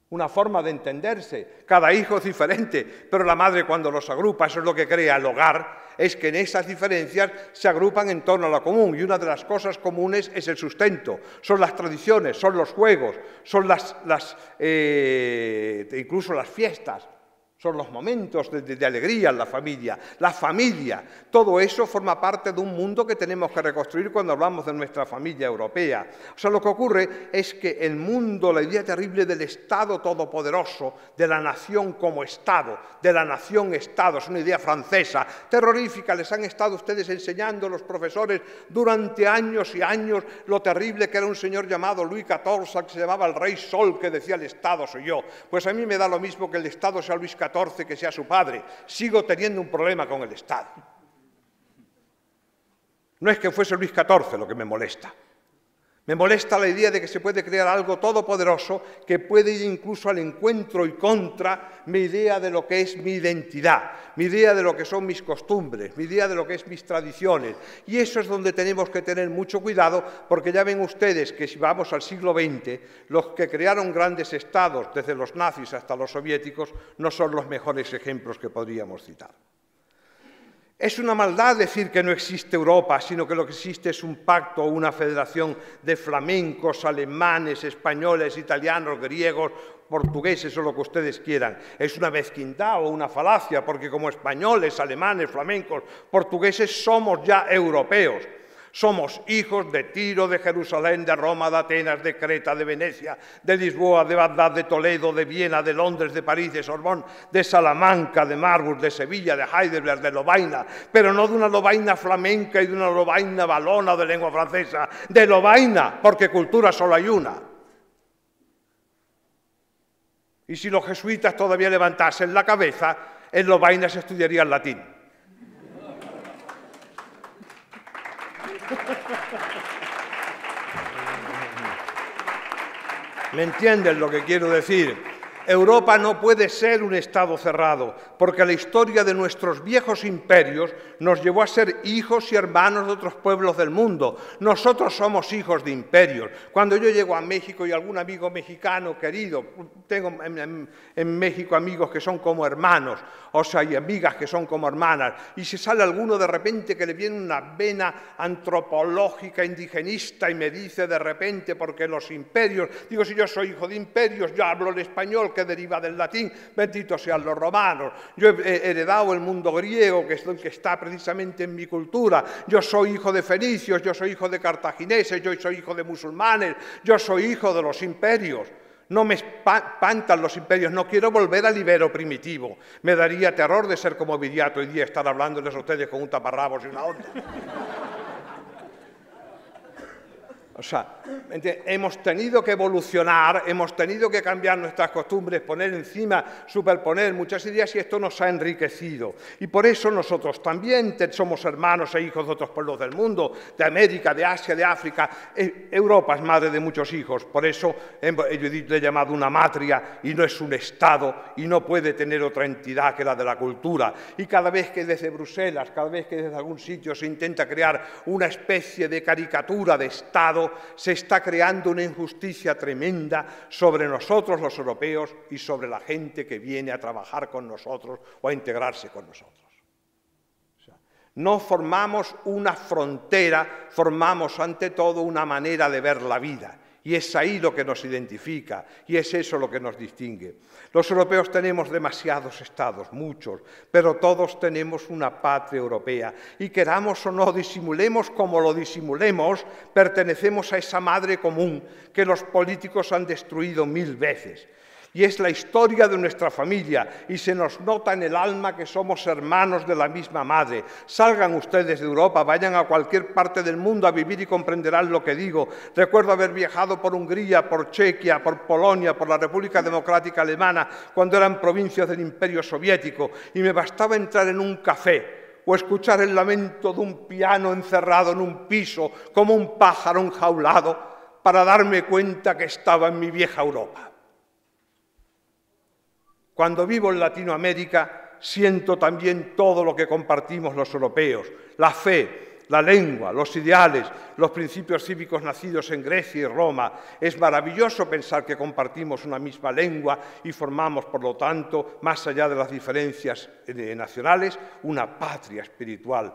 una forma de entenderse. Cada hijo es diferente, pero la madre cuando los agrupa, eso es lo que crea el hogar, es que en esas diferencias se agrupan en torno a lo común. Y una de las cosas comunes es el sustento, son las tradiciones, son los juegos, son las, eh, incluso las fiestas. Son los momentos de, alegría en la familia, la familia. Todo eso forma parte de un mundo que tenemos que reconstruir cuando hablamos de nuestra familia europea. O sea, lo que ocurre es que el mundo, la idea terrible del Estado todopoderoso, de la nación como Estado, de la nación-Estado, es una idea francesa, terrorífica. Les han estado ustedes enseñando los profesores durante años y años lo terrible que era un señor llamado Luis XIV, que se llamaba el Rey Sol, que decía el Estado soy yo. Pues a mí me da lo mismo que el Estado sea Luis XIV que sea su padre, sigo teniendo un problema con el Estado. No es que fuese Luis XIV lo que me molesta. Me molesta la idea de que se puede crear algo todopoderoso que puede ir incluso al encuentro y contra mi idea de lo que es mi identidad, mi idea de lo que son mis costumbres, mi idea de lo que es mis tradiciones. Y eso es donde tenemos que tener mucho cuidado porque ya ven ustedes que si vamos al siglo XX, los que crearon grandes estados, desde los nazis hasta los soviéticos, no son los mejores ejemplos que podríamos citar. Es una maldad decir que no existe Europa, sino que lo que existe es un pacto o una federación de flamencos, alemanes, españoles, italianos, griegos, portugueses o lo que ustedes quieran. Es una mezquindad o una falacia, porque como españoles, alemanes, flamencos, portugueses somos ya europeos. Somos hijos de Tiro, de Jerusalén, de Roma, de Atenas, de Creta, de Venecia, de Lisboa, de Bagdad, de Toledo, de Viena, de Londres, de París, de Sorbón, de Salamanca, de Marburg, de Sevilla, de Heidelberg, de Lovaina, pero no de una Lovaina flamenca y de una Lovaina balona de lengua francesa, de Lovaina, porque cultura solo hay una. Y si los jesuitas todavía levantasen la cabeza, en Lovaina se estudiaría el latín. ¿Me entienden lo que quiero decir? Europa no puede ser un Estado cerrado, porque la historia de nuestros viejos imperios nos llevó a ser hijos y hermanos de otros pueblos del mundo. Nosotros somos hijos de imperios. Cuando yo llego a México y algún amigo mexicano querido, tengo en, México amigos que son como hermanos, o sea, hay amigas que son como hermanas, y si sale alguno de repente que le viene una vena antropológica, indigenista, y me dice de repente, porque los imperios, digo, si yo soy hijo de imperios, yo hablo el español, que deriva del latín, bendito sean los romanos. Yo he heredado el mundo griego, que es que está precisamente en mi cultura. Yo soy hijo de fenicios, yo soy hijo de cartagineses, yo soy hijo de musulmanes, yo soy hijo de los imperios. No me espantan los imperios, no quiero volver al ibero primitivo. Me daría terror de ser como Viriato y día estar hablándoles a ustedes con un taparrabos y una onda. O sea, hemos tenido que evolucionar, hemos tenido que cambiar nuestras costumbres, poner encima, superponer muchas ideas y esto nos ha enriquecido. Y por eso nosotros también somos hermanos e hijos de otros pueblos del mundo, de América, de Asia, de África. E, Europa es madre de muchos hijos, por eso yo he llamado una matria y no es un Estado y no puede tener otra entidad que la de la cultura. Y cada vez que desde Bruselas, cada vez que desde algún sitio se intenta crear una especie de caricatura de Estado, se está creando una injusticia tremenda sobre nosotros los europeos y sobre la gente que viene a trabajar con nosotros o a integrarse con nosotros. no formamos una frontera, formamos ante todo una manera de ver la vida. Y es ahí lo que nos identifica y es eso lo que nos distingue. Los europeos tenemos demasiados estados, muchos, pero todos tenemos una patria europea. Y queramos o no, disimulemos como lo disimulemos, pertenecemos a esa madre común que los políticos han destruido mil veces y es la historia de nuestra familia y se nos nota en el alma que somos hermanos de la misma madre. Salgan ustedes de Europa, vayan a cualquier parte del mundo a vivir y comprenderán lo que digo. Recuerdo haber viajado por Hungría, por Chequia, por Polonia, por la República Democrática Alemana, cuando eran provincias del Imperio Soviético, y me bastaba entrar en un café o escuchar el lamento de un piano encerrado en un piso como un pájaro enjaulado para darme cuenta que estaba en mi vieja Europa. Cuando vivo en Latinoamérica, siento también todo lo que compartimos los europeos, la fe, la lengua, los ideales, los principios cívicos nacidos en Grecia y Roma. Es maravilloso pensar que compartimos una misma lengua y formamos, por lo tanto, más allá de las diferencias eh, nacionales, una patria espiritual.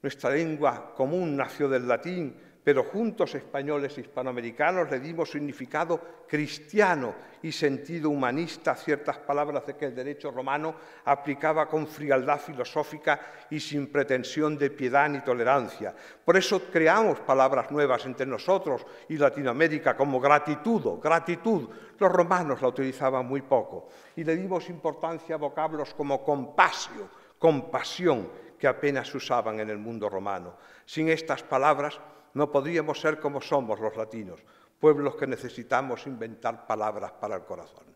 Nuestra lengua común nació del latín pero juntos españoles e hispanoamericanos le dimos significado cristiano y sentido humanista a ciertas palabras de que el derecho romano aplicaba con frialdad filosófica y sin pretensión de piedad ni tolerancia. Por eso creamos palabras nuevas entre nosotros y Latinoamérica como gratitud, gratitud. Los romanos la utilizaban muy poco y le dimos importancia a vocablos como compasio, compasión, que apenas usaban en el mundo romano. Sin estas palabras, no podríamos ser como somos los latinos, pueblos que necesitamos inventar palabras para el corazón.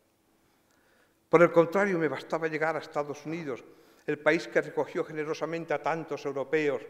Por el contrario, me bastaba llegar a Estados Unidos, el país que recogió generosamente a tantos europeos,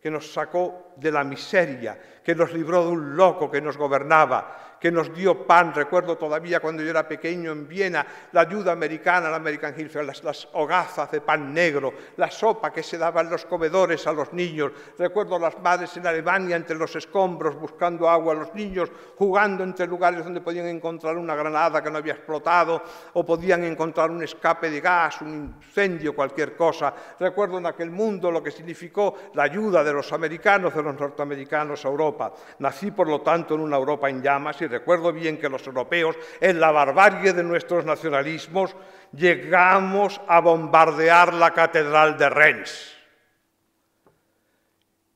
que nos sacó de la miseria, que nos libró de un loco que nos gobernaba, que nos dio pan. Recuerdo todavía cuando yo era pequeño en Viena, la ayuda americana, la American Hilfe, las, las hogazas de pan negro, la sopa que se daba en los comedores a los niños. Recuerdo las madres en Alemania entre los escombros buscando agua los niños, jugando entre lugares donde podían encontrar una granada que no había explotado o podían encontrar un escape de gas, un incendio, cualquier cosa. Recuerdo en aquel mundo lo que significó la ayuda de los americanos, de los norteamericanos a Europa. Nací, por lo tanto, en una Europa en llamas y recuerdo bien que los europeos, en la barbarie de nuestros nacionalismos, llegamos a bombardear la catedral de Rennes.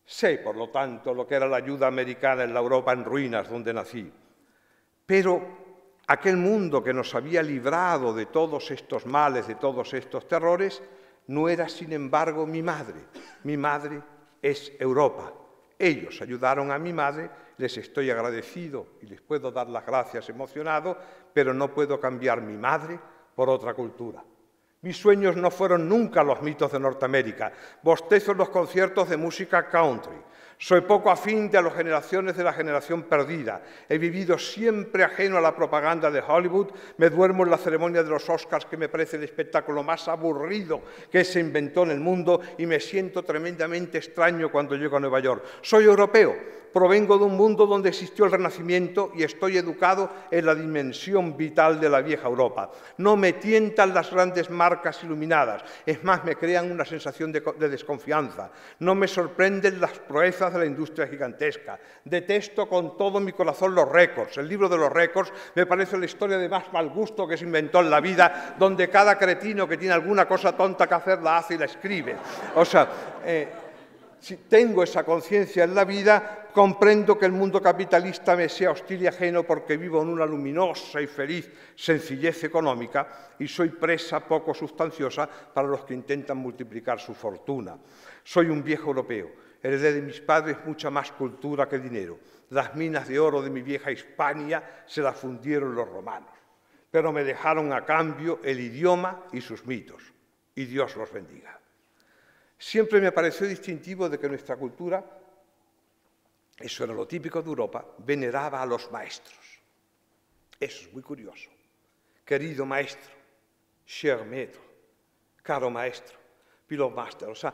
Sé, por lo tanto, lo que era la ayuda americana en la Europa en ruinas donde nací. Pero aquel mundo que nos había librado de todos estos males, de todos estos terrores, no era, sin embargo, mi madre. Mi madre es Europa. Ellos ayudaron a mi madre les estoy agradecido y les puedo dar las gracias emocionado, pero no puedo cambiar mi madre por otra cultura. Mis sueños no fueron nunca los mitos de Norteamérica, bostezo en los conciertos de música country, soy poco afín de las generaciones de la generación perdida. He vivido siempre ajeno a la propaganda de Hollywood. Me duermo en la ceremonia de los Oscars, que me parece el espectáculo más aburrido que se inventó en el mundo, y me siento tremendamente extraño cuando llego a Nueva York. Soy europeo, provengo de un mundo donde existió el Renacimiento y estoy educado en la dimensión vital de la vieja Europa. No me tientan las grandes marcas iluminadas, es más, me crean una sensación de, de desconfianza. No me sorprenden las proezas de la industria gigantesca. Detesto con todo mi corazón los récords. El libro de los récords me parece la historia de más mal gusto que se inventó en la vida, donde cada cretino que tiene alguna cosa tonta que hacer la hace y la escribe. O sea, eh, si tengo esa conciencia en la vida, comprendo que el mundo capitalista me sea hostil y ajeno porque vivo en una luminosa y feliz sencillez económica y soy presa poco sustanciosa para los que intentan multiplicar su fortuna. Soy un viejo europeo heredé de mis padres mucha más cultura que dinero. Las minas de oro de mi vieja Hispania se las fundieron los romanos, pero me dejaron a cambio el idioma y sus mitos, y Dios los bendiga. Siempre me pareció distintivo de que nuestra cultura, eso era lo típico de Europa, veneraba a los maestros. Eso es muy curioso. Querido maestro, cher maître, caro maestro, pilot master. O sea,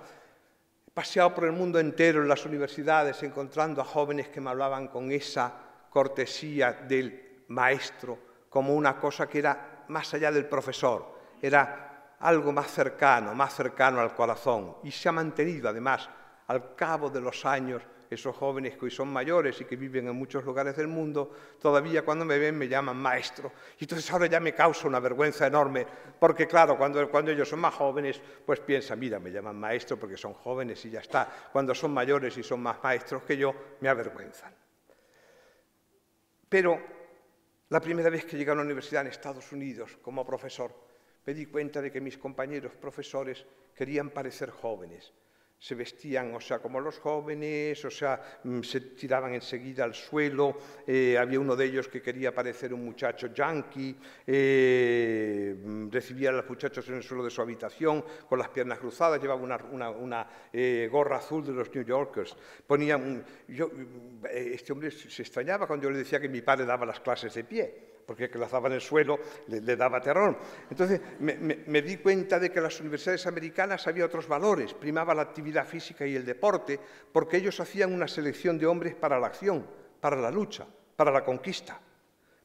paseado por el mundo entero en las universidades encontrando a jóvenes que me hablaban con esa cortesía del maestro como una cosa que era más allá del profesor, era algo más cercano, más cercano al corazón y se ha mantenido además al cabo de los años esos jóvenes que hoy son mayores y que viven en muchos lugares del mundo, todavía cuando me ven me llaman maestro. Y entonces ahora ya me causa una vergüenza enorme, porque claro, cuando, cuando ellos son más jóvenes, pues piensan, mira, me llaman maestro porque son jóvenes y ya está. Cuando son mayores y son más maestros que yo, me avergüenzan. Pero la primera vez que llegué a la universidad en Estados Unidos como profesor, me di cuenta de que mis compañeros profesores querían parecer jóvenes se vestían, o sea, como los jóvenes, o sea, mm, se tiraban enseguida al suelo, eh, había uno de ellos que quería parecer un muchacho yankee, eh, mm, recibía a los muchachos en el suelo de su habitación con las piernas cruzadas, llevaba una, eh, gorra azul de los New Yorkers, ponía, yo, mm, este hombre se extrañaba cuando yo le decía que mi padre daba las clases de pie, porque que las daba en el suelo le, daba terror. Entonces me, di cuenta de que en las universidades americanas había otros valores, primaba la actividad física y el deporte, porque ellos hacían una selección de hombres para la acción, para la lucha, para la conquista.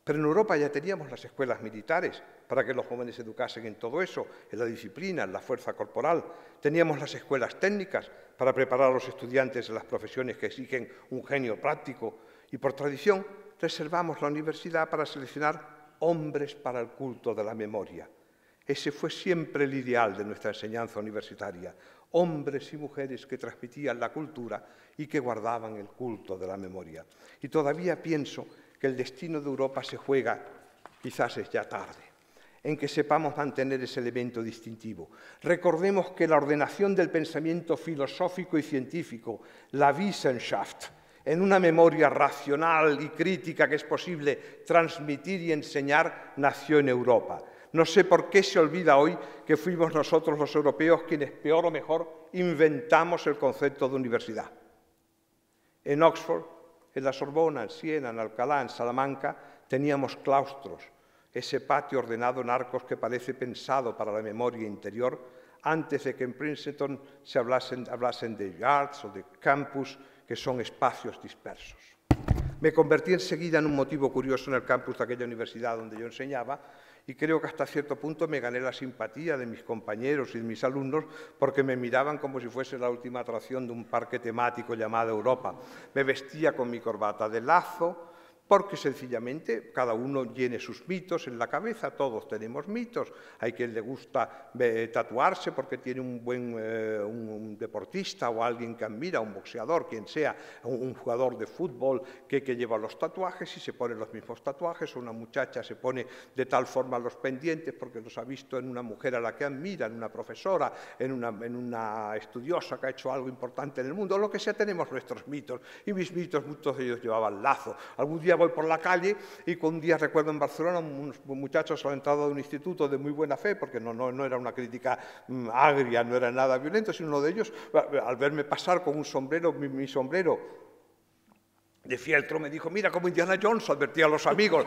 Pero en Europa ya teníamos las escuelas militares para que los jóvenes se educasen en todo eso, en la disciplina, en la fuerza corporal. Teníamos las escuelas técnicas para preparar a los estudiantes en las profesiones que exigen un genio práctico. Y por tradición reservamos la universidad para seleccionar hombres para el culto de la memoria. Ese fue siempre el ideal de nuestra enseñanza universitaria, hombres y mujeres que transmitían la cultura y que guardaban el culto de la memoria. Y todavía pienso que el destino de Europa se juega, quizás es ya tarde, en que sepamos mantener ese elemento distintivo. Recordemos que la ordenación del pensamiento filosófico y científico, la Wissenschaft, en una memoria racional y crítica que es posible transmitir y enseñar, nació en Europa. No sé por qué se olvida hoy que fuimos nosotros los europeos quienes, peor o mejor, inventamos el concepto de universidad. En Oxford, en la Sorbona, en Siena, en Alcalá, en Salamanca, teníamos claustros, ese patio ordenado en arcos que parece pensado para la memoria interior, antes de que en Princeton se hablasen, hablasen de yards o de campus, que son espacios dispersos. Me convertí enseguida en un motivo curioso en el campus de aquella universidad donde yo enseñaba y creo que hasta cierto punto me gané la simpatía de mis compañeros y de mis alumnos porque me miraban como si fuese la última atracción de un parque temático llamado Europa. Me vestía con mi corbata de lazo, porque sencillamente cada uno tiene sus mitos en la cabeza, todos tenemos mitos. Hay quien le gusta tatuarse porque tiene un buen eh, deportista o alguien que admira, un boxeador, quien sea, un, jugador de fútbol que, lleva los tatuajes y se pone los mismos tatuajes, o una muchacha se pone de tal forma los pendientes porque los ha visto en una mujer a la que admira, en una profesora, en una, estudiosa que ha hecho algo importante en el mundo, lo que sea, tenemos nuestros mitos. Y mis mitos, muchos de ellos llevaban lazo. Algún día voy por la calle y con un día recuerdo en Barcelona unos muchachos a la entrada de un instituto de muy buena fe, porque no, no, no era una crítica mm, agria, no era nada violento, sino uno de ellos, al verme pasar con un sombrero, mi, sombrero de fieltro, me dijo, mira como Indiana Jones, advertía a los amigos.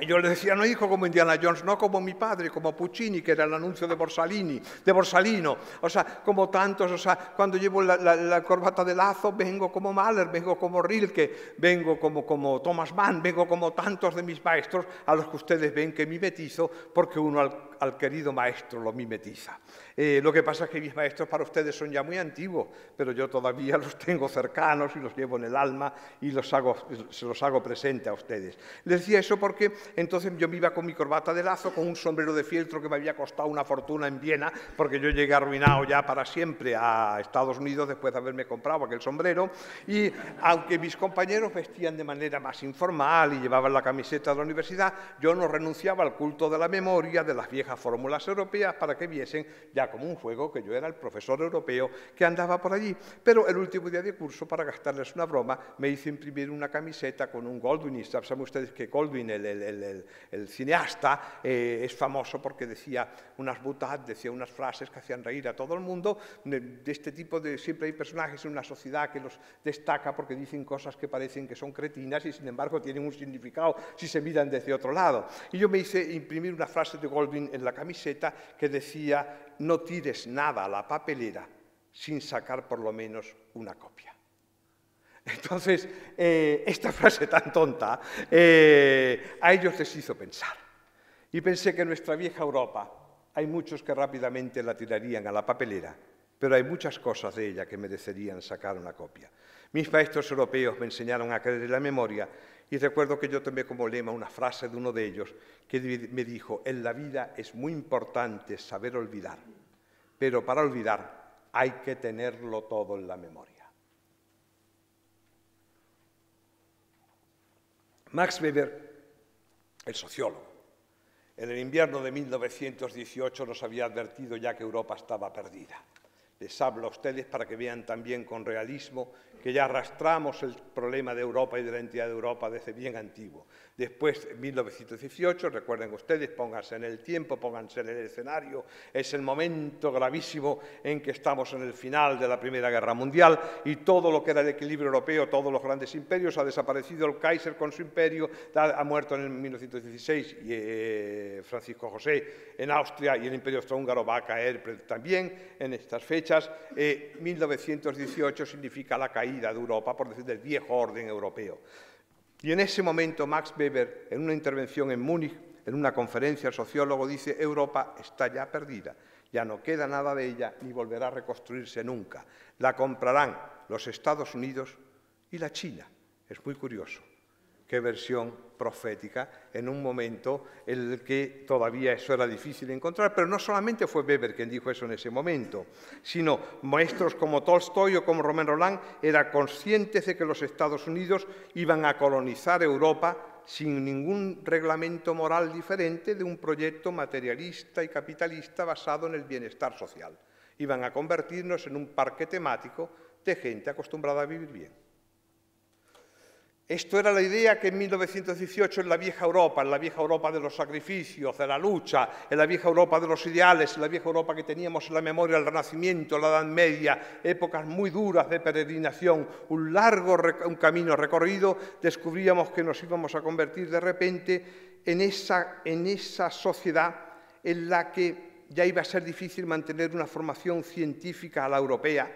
Y yo le decía, no hijo como Indiana Jones, no como mi padre, como Puccini, que era el anuncio de Borsalini, de Borsalino. O sea, como tantos, o sea, cuando llevo la, corbata de lazo, vengo como Mahler, vengo como Rilke, vengo como, como Thomas Mann, vengo como tantos de mis maestros a los que ustedes ven que mimetizo, porque uno al, al querido maestro lo mimetiza. Eh, lo que pasa es que mis maestros para ustedes son ya muy antiguos, pero yo todavía los tengo cercanos y los llevo en el alma y los hago, se los hago presente a ustedes. Les decía eso porque entonces yo me iba con mi corbata de lazo, con un sombrero de fieltro que me había costado una fortuna en Viena, porque yo llegué arruinado ya para siempre a Estados Unidos después de haberme comprado aquel sombrero. Y aunque mis compañeros vestían de manera más informal y llevaban la camiseta de la universidad, yo no renunciaba al culto de la memoria, de las viejas fórmulas europeas, para que viesen ya como un juego que yo era el profesor europeo que andaba por allí. Pero el último día de curso, para gastarles una broma, me hice imprimir una camiseta con un Goldwynista. Saben ustedes que Goldwyn, el, cineasta, eh, es famoso porque decía unas butad, decía unas frases que hacían reír a todo el mundo. De, este tipo de... Siempre hay personajes en una sociedad que los destaca porque dicen cosas que parecen que son cretinas y sin embargo tienen un significado si se miran desde otro lado. Y yo me hice imprimir una frase de Goldwyn en la camiseta que decía no tires nada a la papelera sin sacar por lo menos una copia. Entonces, eh, esta frase tan tonta eh, a ellos les hizo pensar. Y pensé que en nuestra vieja Europa hay muchos que rápidamente la tirarían a la papelera, pero hay muchas cosas de ella que merecerían sacar una copia. Mis maestros europeos me enseñaron a creer en la memoria y recuerdo que yo tomé como lema una frase de uno de ellos que me dijo, en la vida es muy importante saber olvidar, pero para olvidar hay que tenerlo todo en la memoria. Max Weber, el sociólogo, en el invierno de 1918 nos había advertido ya que Europa estaba perdida. Les hablo a ustedes para que vean también con realismo que ya arrastramos el problema de Europa y de la entidad de Europa desde bien antiguo. Después, en 1918, recuerden ustedes, pónganse en el tiempo, pónganse en el escenario, es el momento gravísimo en que estamos en el final de la Primera Guerra Mundial y todo lo que era el equilibrio europeo, todos los grandes imperios, ha desaparecido el Kaiser con su imperio, ha muerto en 1916 y, eh, Francisco José en Austria y el imperio austrohúngaro va a caer también en estas fechas. 1918 eh, significa la caída de Europa, por decir, del viejo orden europeo. Y en ese momento Max Weber, en una intervención en Múnich, en una conferencia, sociólogo, dice, Europa está ya perdida, ya no queda nada de ella ni volverá a reconstruirse nunca. La comprarán los Estados Unidos y la China. Es muy curioso qué versión profética en un momento en el que todavía eso era difícil encontrar. Pero no solamente fue Weber quien dijo eso en ese momento, sino maestros como Tolstoy o como Romain Roland eran conscientes de que los Estados Unidos iban a colonizar Europa sin ningún reglamento moral diferente de un proyecto materialista y capitalista basado en el bienestar social. Iban a convertirnos en un parque temático de gente acostumbrada a vivir bien. Esto era la idea que en 1918 en la vieja Europa, en la vieja Europa de los sacrificios, de la lucha, en la vieja Europa de los ideales, en la vieja Europa que teníamos en la memoria del Renacimiento, la Edad Media, épocas muy duras de peregrinación, un largo un camino recorrido, descubríamos que nos íbamos a convertir de repente en esa, en esa sociedad en la que ya iba a ser difícil mantener una formación científica a la europea,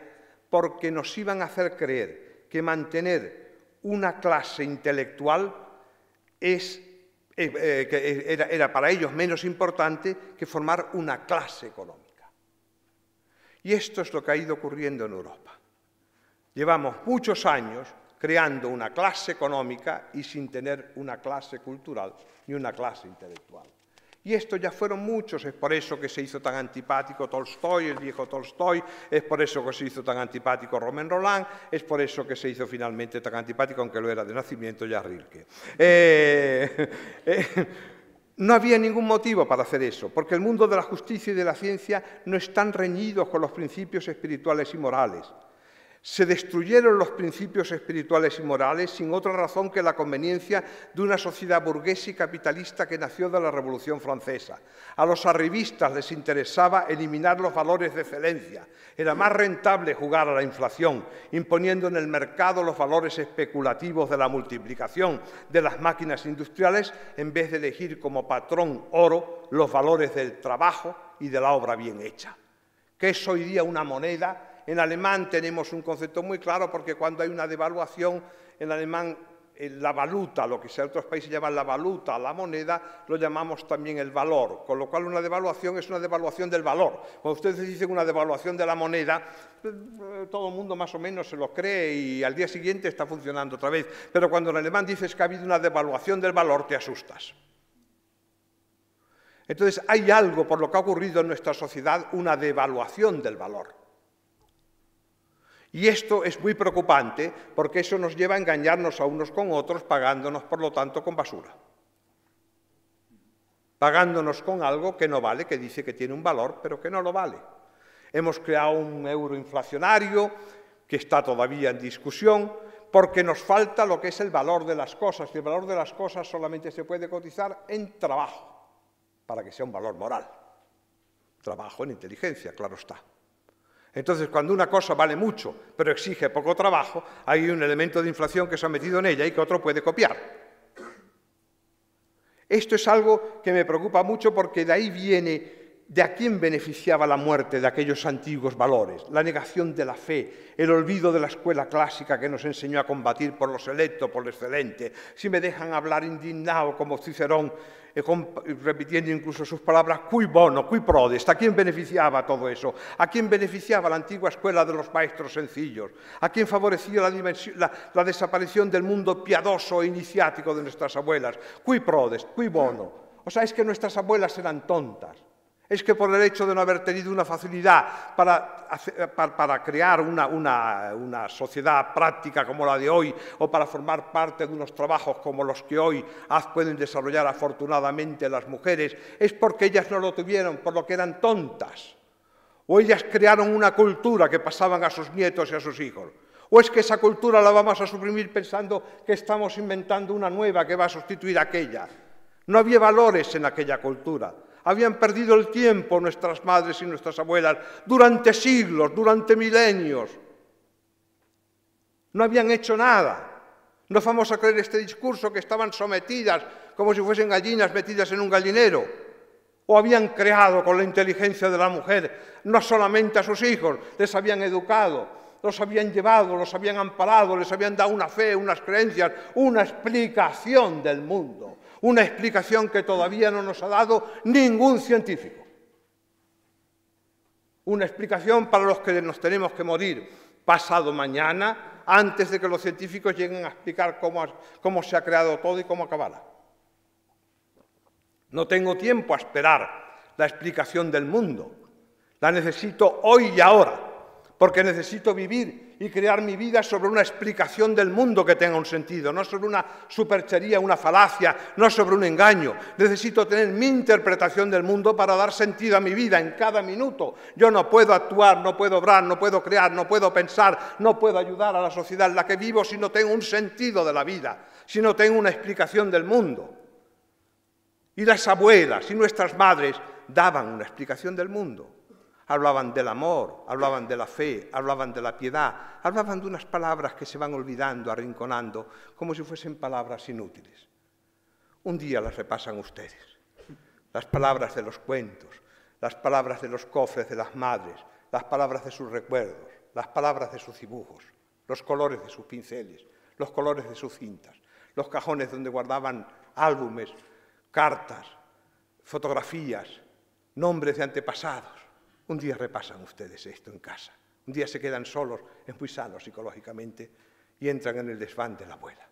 porque nos iban a hacer creer que mantener una clase intelectual es, eh, eh, que era, era para ellos menos importante que formar una clase económica. Y esto es lo que ha ido ocurriendo en Europa. Llevamos muchos años creando una clase económica y sin tener una clase cultural ni una clase intelectual. Y esto ya fueron muchos, es por eso que se hizo tan antipático Tolstoy, el viejo Tolstoy, es por eso que se hizo tan antipático Romain Roland, es por eso que se hizo finalmente tan antipático, aunque lo era de nacimiento, ya Rilke. Eh, eh, no había ningún motivo para hacer eso, porque el mundo de la justicia y de la ciencia no están reñidos con los principios espirituales y morales. Se destruyeron los principios espirituales y morales sin otra razón que la conveniencia de una sociedad burguesa y capitalista que nació de la Revolución Francesa. A los arribistas les interesaba eliminar los valores de excelencia. Era más rentable jugar a la inflación, imponiendo en el mercado los valores especulativos de la multiplicación de las máquinas industriales, en vez de elegir como patrón oro los valores del trabajo y de la obra bien hecha. ¿Qué es hoy día una moneda? En alemán tenemos un concepto muy claro porque cuando hay una devaluación, en alemán eh, la valuta, lo que en otros países llaman la valuta, la moneda, lo llamamos también el valor, con lo cual una devaluación es una devaluación del valor. Cuando ustedes dicen una devaluación de la moneda, eh, todo el mundo más o menos se lo cree y al día siguiente está funcionando otra vez. Pero cuando en alemán dices que ha habido una devaluación del valor, te asustas. Entonces hay algo por lo que ha ocurrido en nuestra sociedad, una devaluación del valor. Y esto es muy preocupante porque eso nos lleva a engañarnos a unos con otros, pagándonos, por lo tanto, con basura. Pagándonos con algo que no vale, que dice que tiene un valor, pero que no lo vale. Hemos creado un euro inflacionario que está todavía en discusión, porque nos falta lo que es el valor de las cosas. Y el valor de las cosas solamente se puede cotizar en trabajo, para que sea un valor moral. Trabajo en inteligencia, claro está. Entonces, cuando una cosa vale mucho, pero exige poco trabajo, hay un elemento de inflación que se ha metido en ella y que otro puede copiar. Esto es algo que me preocupa mucho porque de ahí viene de a quién beneficiaba la muerte de aquellos antiguos valores, la negación de la fe, el olvido de la escuela clásica que nos enseñó a combatir por lo selecto, por lo excelente. Si me dejan hablar indignado como Cicerón, eh, repitiendo incluso sus palabras, cui bono, cui prodest, ¿a quién beneficiaba todo eso? ¿A quién beneficiaba la antigua escuela de los maestros sencillos? ¿A quién favorecía la, la desaparición del mundo piadoso e iniciático de nuestras abuelas? Cui prodest, cui bono. O sea, es que nuestras abuelas eran tontas es que por el hecho de no haber tenido una facilidad para, crear una, sociedad práctica como la de hoy o para formar parte de unos trabajos como los que hoy pueden desarrollar afortunadamente las mujeres, es porque ellas no lo tuvieron, por lo que eran tontas. ¿O ellas crearon una cultura que pasaban a sus nietos y a sus hijos? ¿O es que esa cultura la vamos a suprimir pensando que estamos inventando una nueva que va a sustituir aquella? No había valores en aquella cultura. Habían perdido el tiempo nuestras madres y nuestras abuelas durante siglos, durante milenios. No habían hecho nada. No vamos a creer este discurso que estaban sometidas como si fuesen gallinas metidas en un gallinero. O habían creado con la inteligencia de la mujer no solamente a sus hijos, les habían educado, los habían llevado, los habían amparado, les habían dado una fe, unas creencias, una explicación del mundo, una explicación que todavía no nos ha dado ningún científico. Una explicación para los que nos tenemos que morir pasado mañana, antes de que los científicos lleguen a explicar cómo, se ha creado todo y cómo acabará. No tengo tiempo a esperar la explicación del mundo. La necesito hoy y ahora porque necesito vivir y crear mi vida sobre una explicación del mundo que tenga un sentido, no sobre una superchería, una falacia, no sobre un engaño. Necesito tener mi interpretación del mundo para dar sentido a mi vida en cada minuto. Yo no puedo actuar, no puedo obrar, no puedo crear, no puedo pensar, no puedo ayudar a la sociedad en la que vivo si no tengo un sentido de la vida, si no tengo una explicación del mundo. Y las abuelas y nuestras madres daban una explicación del mundo hablaban del amor, hablaban de la fe, hablaban de la piedad, hablaban de unas palabras que se van olvidando, arrinconando, como si fuesen palabras inútiles. Un día las repasan ustedes, las palabras de los cuentos, las palabras de los cofres de las madres, las palabras de sus recuerdos, las palabras de sus dibujos, los colores de sus pinceles, los colores de sus cintas, los cajones donde guardaban álbumes, cartas, fotografías, nombres de antepasados. Un día repasan ustedes esto en casa. Un día se quedan solos, es muy sano psicológicamente, y entran en el desván de la abuela.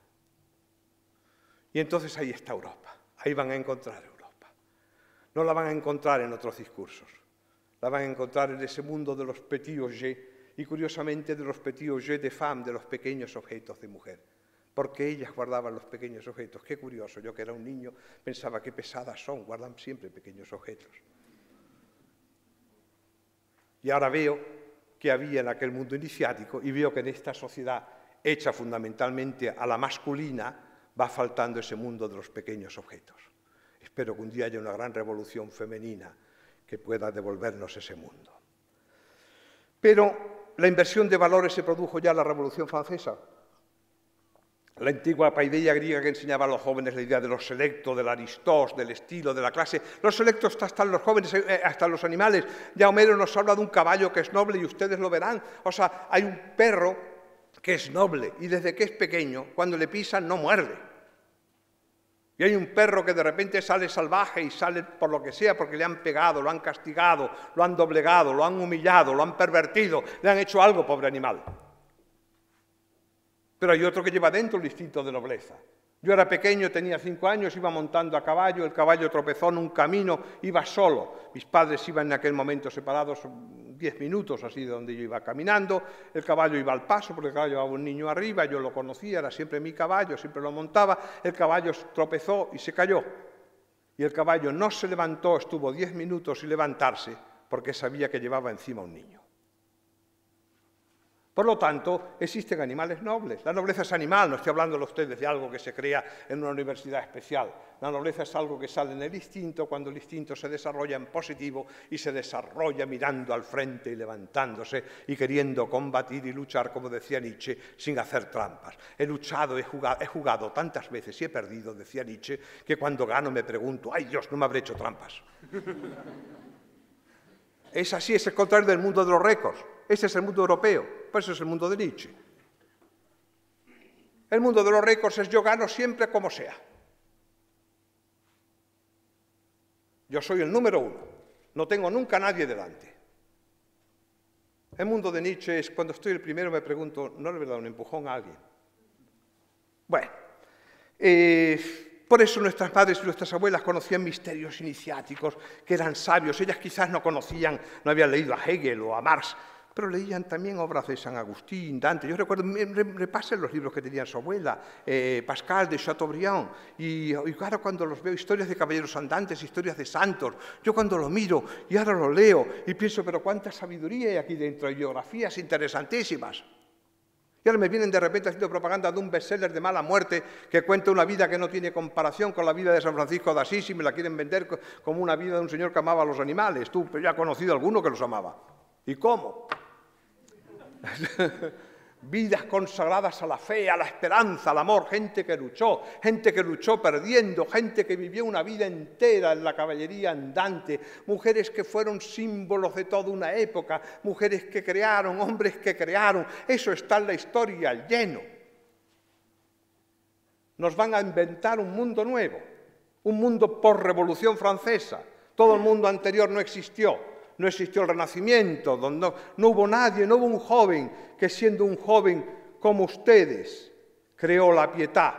Y entonces ahí está Europa. Ahí van a encontrar Europa. No la van a encontrar en otros discursos. La van a encontrar en ese mundo de los petits objets y curiosamente de los petits objets de femme, de los pequeños objetos de mujer. Porque ellas guardaban los pequeños objetos. Qué curioso, yo que era un niño pensaba qué pesadas son, guardan siempre pequeños objetos. Y ahora veo que había en aquel mundo iniciático y veo que en esta sociedad hecha fundamentalmente a la masculina va faltando ese mundo de los pequeños objetos. Espero que un día haya una gran revolución femenina que pueda devolvernos ese mundo. Pero la inversión de valores se produjo ya en la Revolución Francesa la antigua paideia griega que enseñaba a los jóvenes la idea de los selectos, del aristós, del estilo, de la clase. Los selectos hasta los jóvenes, eh, hasta los animales. Ya Homero nos habla de un caballo que es noble y ustedes lo verán. O sea, hay un perro que es noble y desde que es pequeño, cuando le pisan, no muerde. Y hay un perro que de repente sale salvaje y sale por lo que sea, porque le han pegado, lo han castigado, lo han doblegado, lo han humillado, lo han pervertido, le han hecho algo, pobre animal. Pero hay otro que lleva dentro el instinto de nobleza. Yo era pequeño, tenía cinco años, iba montando a caballo, el caballo tropezó en un camino, iba solo. Mis padres iban en aquel momento separados diez minutos así de donde yo iba caminando, el caballo iba al paso porque caballo llevaba un niño arriba, yo lo conocía, era siempre mi caballo, siempre lo montaba, el caballo tropezó y se cayó. Y el caballo no se levantó, estuvo diez minutos sin levantarse porque sabía que llevaba encima un niño. Por lo tanto, existen animales nobles. La nobleza es animal, no estoy hablando a ustedes de algo que se crea en una universidad especial. La nobleza es algo que sale en el instinto cuando el instinto se desarrolla en positivo y se desarrolla mirando al frente y levantándose y queriendo combatir y luchar, como decía Nietzsche, sin hacer trampas. He luchado, he jugado, he jugado tantas veces y he perdido, decía Nietzsche, que cuando gano me pregunto, ay Dios, no me habré hecho trampas. es así, es el contrario del mundo de los récords. Ese es el mundo europeo. Pues eso es el mundo de Nietzsche. El mundo de los récords es yo gano siempre como sea. Yo soy el número uno. No tengo nunca a nadie delante. El mundo de Nietzsche es cuando estoy el primero me pregunto, ¿no le verdad un empujón a alguien? Bueno, eh, por eso nuestras madres y nuestras abuelas conocían misterios iniciáticos, que eran sabios. Ellas quizás no conocían, no habían leído a Hegel o a Marx, pero leían también obras de San Agustín, Dante. Yo recuerdo, repasen los libros que tenía su abuela, eh, Pascal de Chateaubriand, y, ahora cuando los veo, historias de caballeros andantes, historias de santos, yo cuando lo miro y ahora lo leo y pienso, pero cuánta sabiduría hay aquí dentro, hay biografías interesantísimas. Y ahora me vienen de repente haciendo propaganda de un bestseller de mala muerte que cuenta una vida que no tiene comparación con la vida de San Francisco de Asís y me la quieren vender como una vida de un señor que amaba a los animales. Tú, pero ya he conocido a alguno que los amaba. ¿Y cómo? Vidas consagradas a la fe, a la esperanza, al amor, gente que luchó, gente que luchó perdiendo, gente que vivió una vida entera en la caballería andante, mujeres que fueron símbolos de toda una época, mujeres que crearon, hombres que crearon. Eso está en la historia, lleno. Nos van a inventar un mundo nuevo, un mundo por Revolución Francesa. Todo el mundo anterior no existió no existió el Renacimiento, donde no, hubo nadie, no hubo un joven que siendo un joven como ustedes creó la pietad.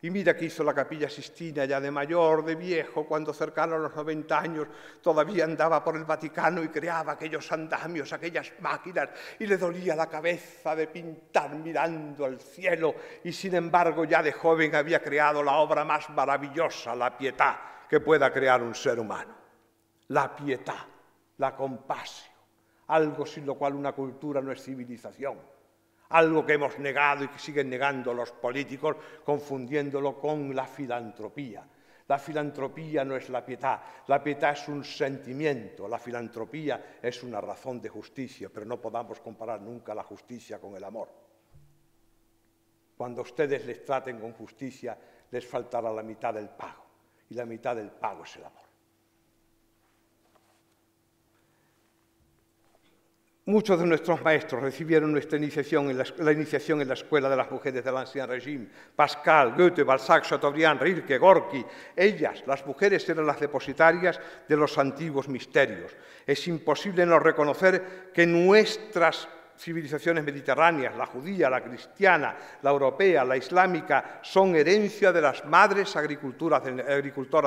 Y mira que hizo la capilla Sistina ya de mayor, de viejo, cuando cercano a los 90 años todavía andaba por el Vaticano y creaba aquellos andamios, aquellas máquinas, y le dolía la cabeza de pintar mirando al cielo, y sin embargo ya de joven había creado la obra más maravillosa, la pietad, que pueda crear un ser humano. La pietad la compasión, algo sin lo cual una cultura no es civilización, algo que hemos negado y que siguen negando los políticos, confundiéndolo con la filantropía. La filantropía no es la piedad, la piedad es un sentimiento, la filantropía es una razón de justicia, pero no podamos comparar nunca la justicia con el amor. Cuando ustedes les traten con justicia, les faltará la mitad del pago, y la mitad del pago es el amor. Muchos de nuestros maestros recibieron nuestra iniciación en la, iniciación en la Escuela de las Mujeres del Ancien Régime. Pascal, Goethe, Balzac, Chateaubriand, Rilke, Gorky. Ellas, las mujeres, eran las depositarias de los antiguos misterios. Es imposible no reconocer que nuestras civilizaciones mediterráneas, la judía, la cristiana, la europea, la islámica, son herencia de las madres agricultoras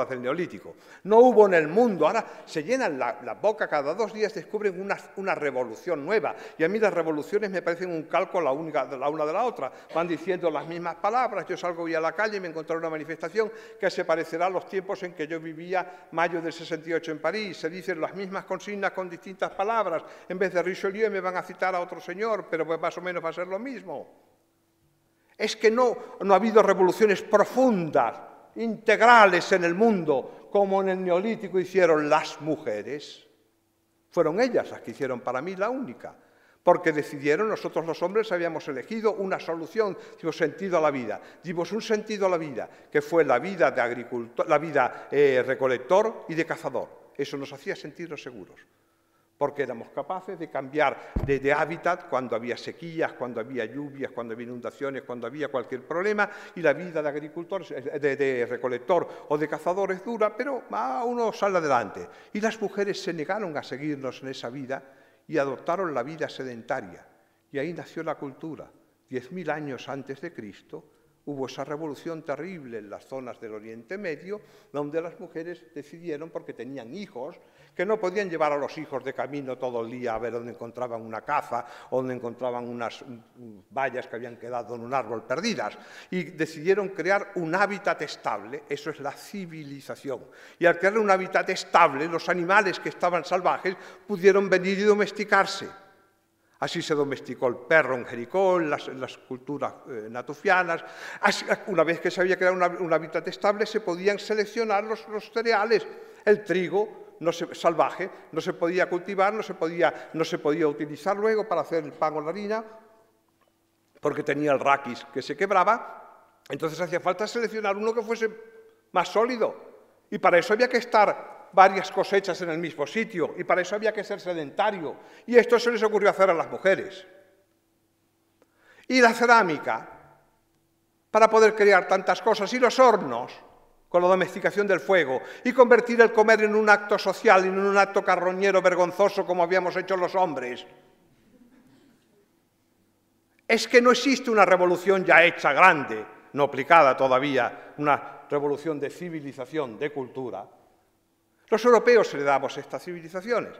del neolítico. No hubo en el mundo, ahora se llenan la, boca, cada dos días descubren una, revolución nueva. Y a mí las revoluciones me parecen un calco la, la una de la otra. Van diciendo las mismas palabras, yo salgo hoy a la calle y me encontré una manifestación que se parecerá a los tiempos en que yo vivía mayo del 68 en París. Se dicen las mismas consignas con distintas palabras. En vez de Richelieu me van a citar a otros Señor, pero pues más o menos va a ser lo mismo. Es que no, no ha habido revoluciones profundas, integrales en el mundo, como en el neolítico hicieron las mujeres. Fueron ellas las que hicieron para mí la única, porque decidieron, nosotros los hombres habíamos elegido una solución, dimos sentido a la vida, dimos un sentido a la vida, que fue la vida de agricultor, la vida eh, recolector y de cazador. Eso nos hacía sentirnos seguros porque éramos capaces de cambiar de, hábitat cuando había sequías, cuando había lluvias, cuando había inundaciones, cuando había cualquier problema, y la vida de agricultor, de, recolector o de cazador es dura, pero uno sale adelante. Y las mujeres se negaron a seguirnos en esa vida y adoptaron la vida sedentaria. Y ahí nació la cultura. Diez mil años antes de Cristo, Hubo esa revolución terrible en las zonas del Oriente Medio, donde las mujeres decidieron, porque tenían hijos, que no podían llevar a los hijos de camino todo el día a ver dónde encontraban una caza o dónde encontraban unas vallas que habían quedado en un árbol perdidas. Y decidieron crear un hábitat estable, eso es la civilización. Y al crear un hábitat estable, los animales que estaban salvajes pudieron venir y domesticarse. Así se domesticó el perro en Jericó, en las, culturas eh, natufianas. una vez que se había creado un hábitat estable, se podían seleccionar los, cereales. El trigo no salvaje no se podía cultivar, no se podía, no se podía utilizar luego para hacer el pan o la harina, porque tenía el raquis que se quebraba. Entonces hacía falta seleccionar uno que fuese más sólido. Y para eso había que estar varias cosechas en el mismo sitio y para eso había que ser sedentario. Y esto se les ocurrió hacer a las mujeres. Y la cerámica, para poder crear tantas cosas, y los hornos, con la domesticación del fuego, y convertir el comer en un acto social y en un acto carroñero vergonzoso como habíamos hecho los hombres. Es que no existe una revolución ya hecha grande, no aplicada todavía, una revolución de civilización, de cultura, los europeos heredamos estas civilizaciones.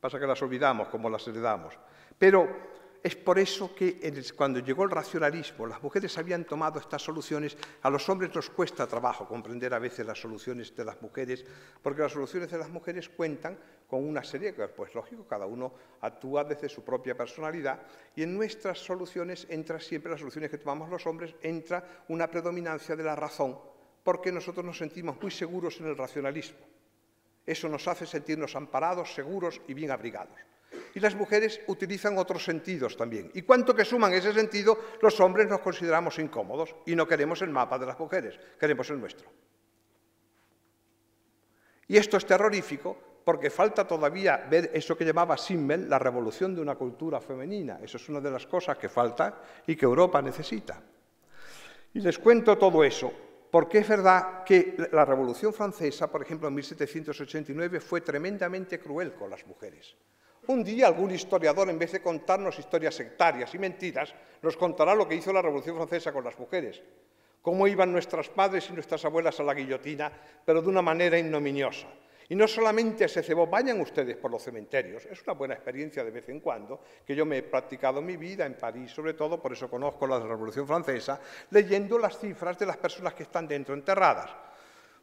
Pasa que las olvidamos como las heredamos. Pero es por eso que cuando llegó el racionalismo, las mujeres habían tomado estas soluciones. A los hombres nos cuesta trabajo comprender a veces las soluciones de las mujeres, porque las soluciones de las mujeres cuentan con una serie, pues lógico, cada uno actúa desde su propia personalidad, y en nuestras soluciones entra siempre las soluciones que tomamos los hombres, entra una predominancia de la razón, porque nosotros nos sentimos muy seguros en el racionalismo. Eso nos hace sentirnos amparados, seguros y bien abrigados. Y las mujeres utilizan otros sentidos también. Y cuanto que suman ese sentido, los hombres nos consideramos incómodos y no queremos el mapa de las mujeres, queremos el nuestro. Y esto es terrorífico porque falta todavía ver eso que llamaba Simmel la revolución de una cultura femenina. Eso es una de las cosas que falta y que Europa necesita. Y les cuento todo eso porque es verdad que la Revolución Francesa, por ejemplo, en 1789, fue tremendamente cruel con las mujeres. Un día algún historiador, en vez de contarnos historias sectarias y mentiras, nos contará lo que hizo la Revolución Francesa con las mujeres, cómo iban nuestras madres y nuestras abuelas a la guillotina, pero de una manera ignominiosa. Y no solamente se cebó, vayan ustedes por los cementerios, es una buena experiencia de vez en cuando, que yo me he practicado mi vida, en París sobre todo, por eso conozco la Revolución Francesa, leyendo las cifras de las personas que están dentro enterradas.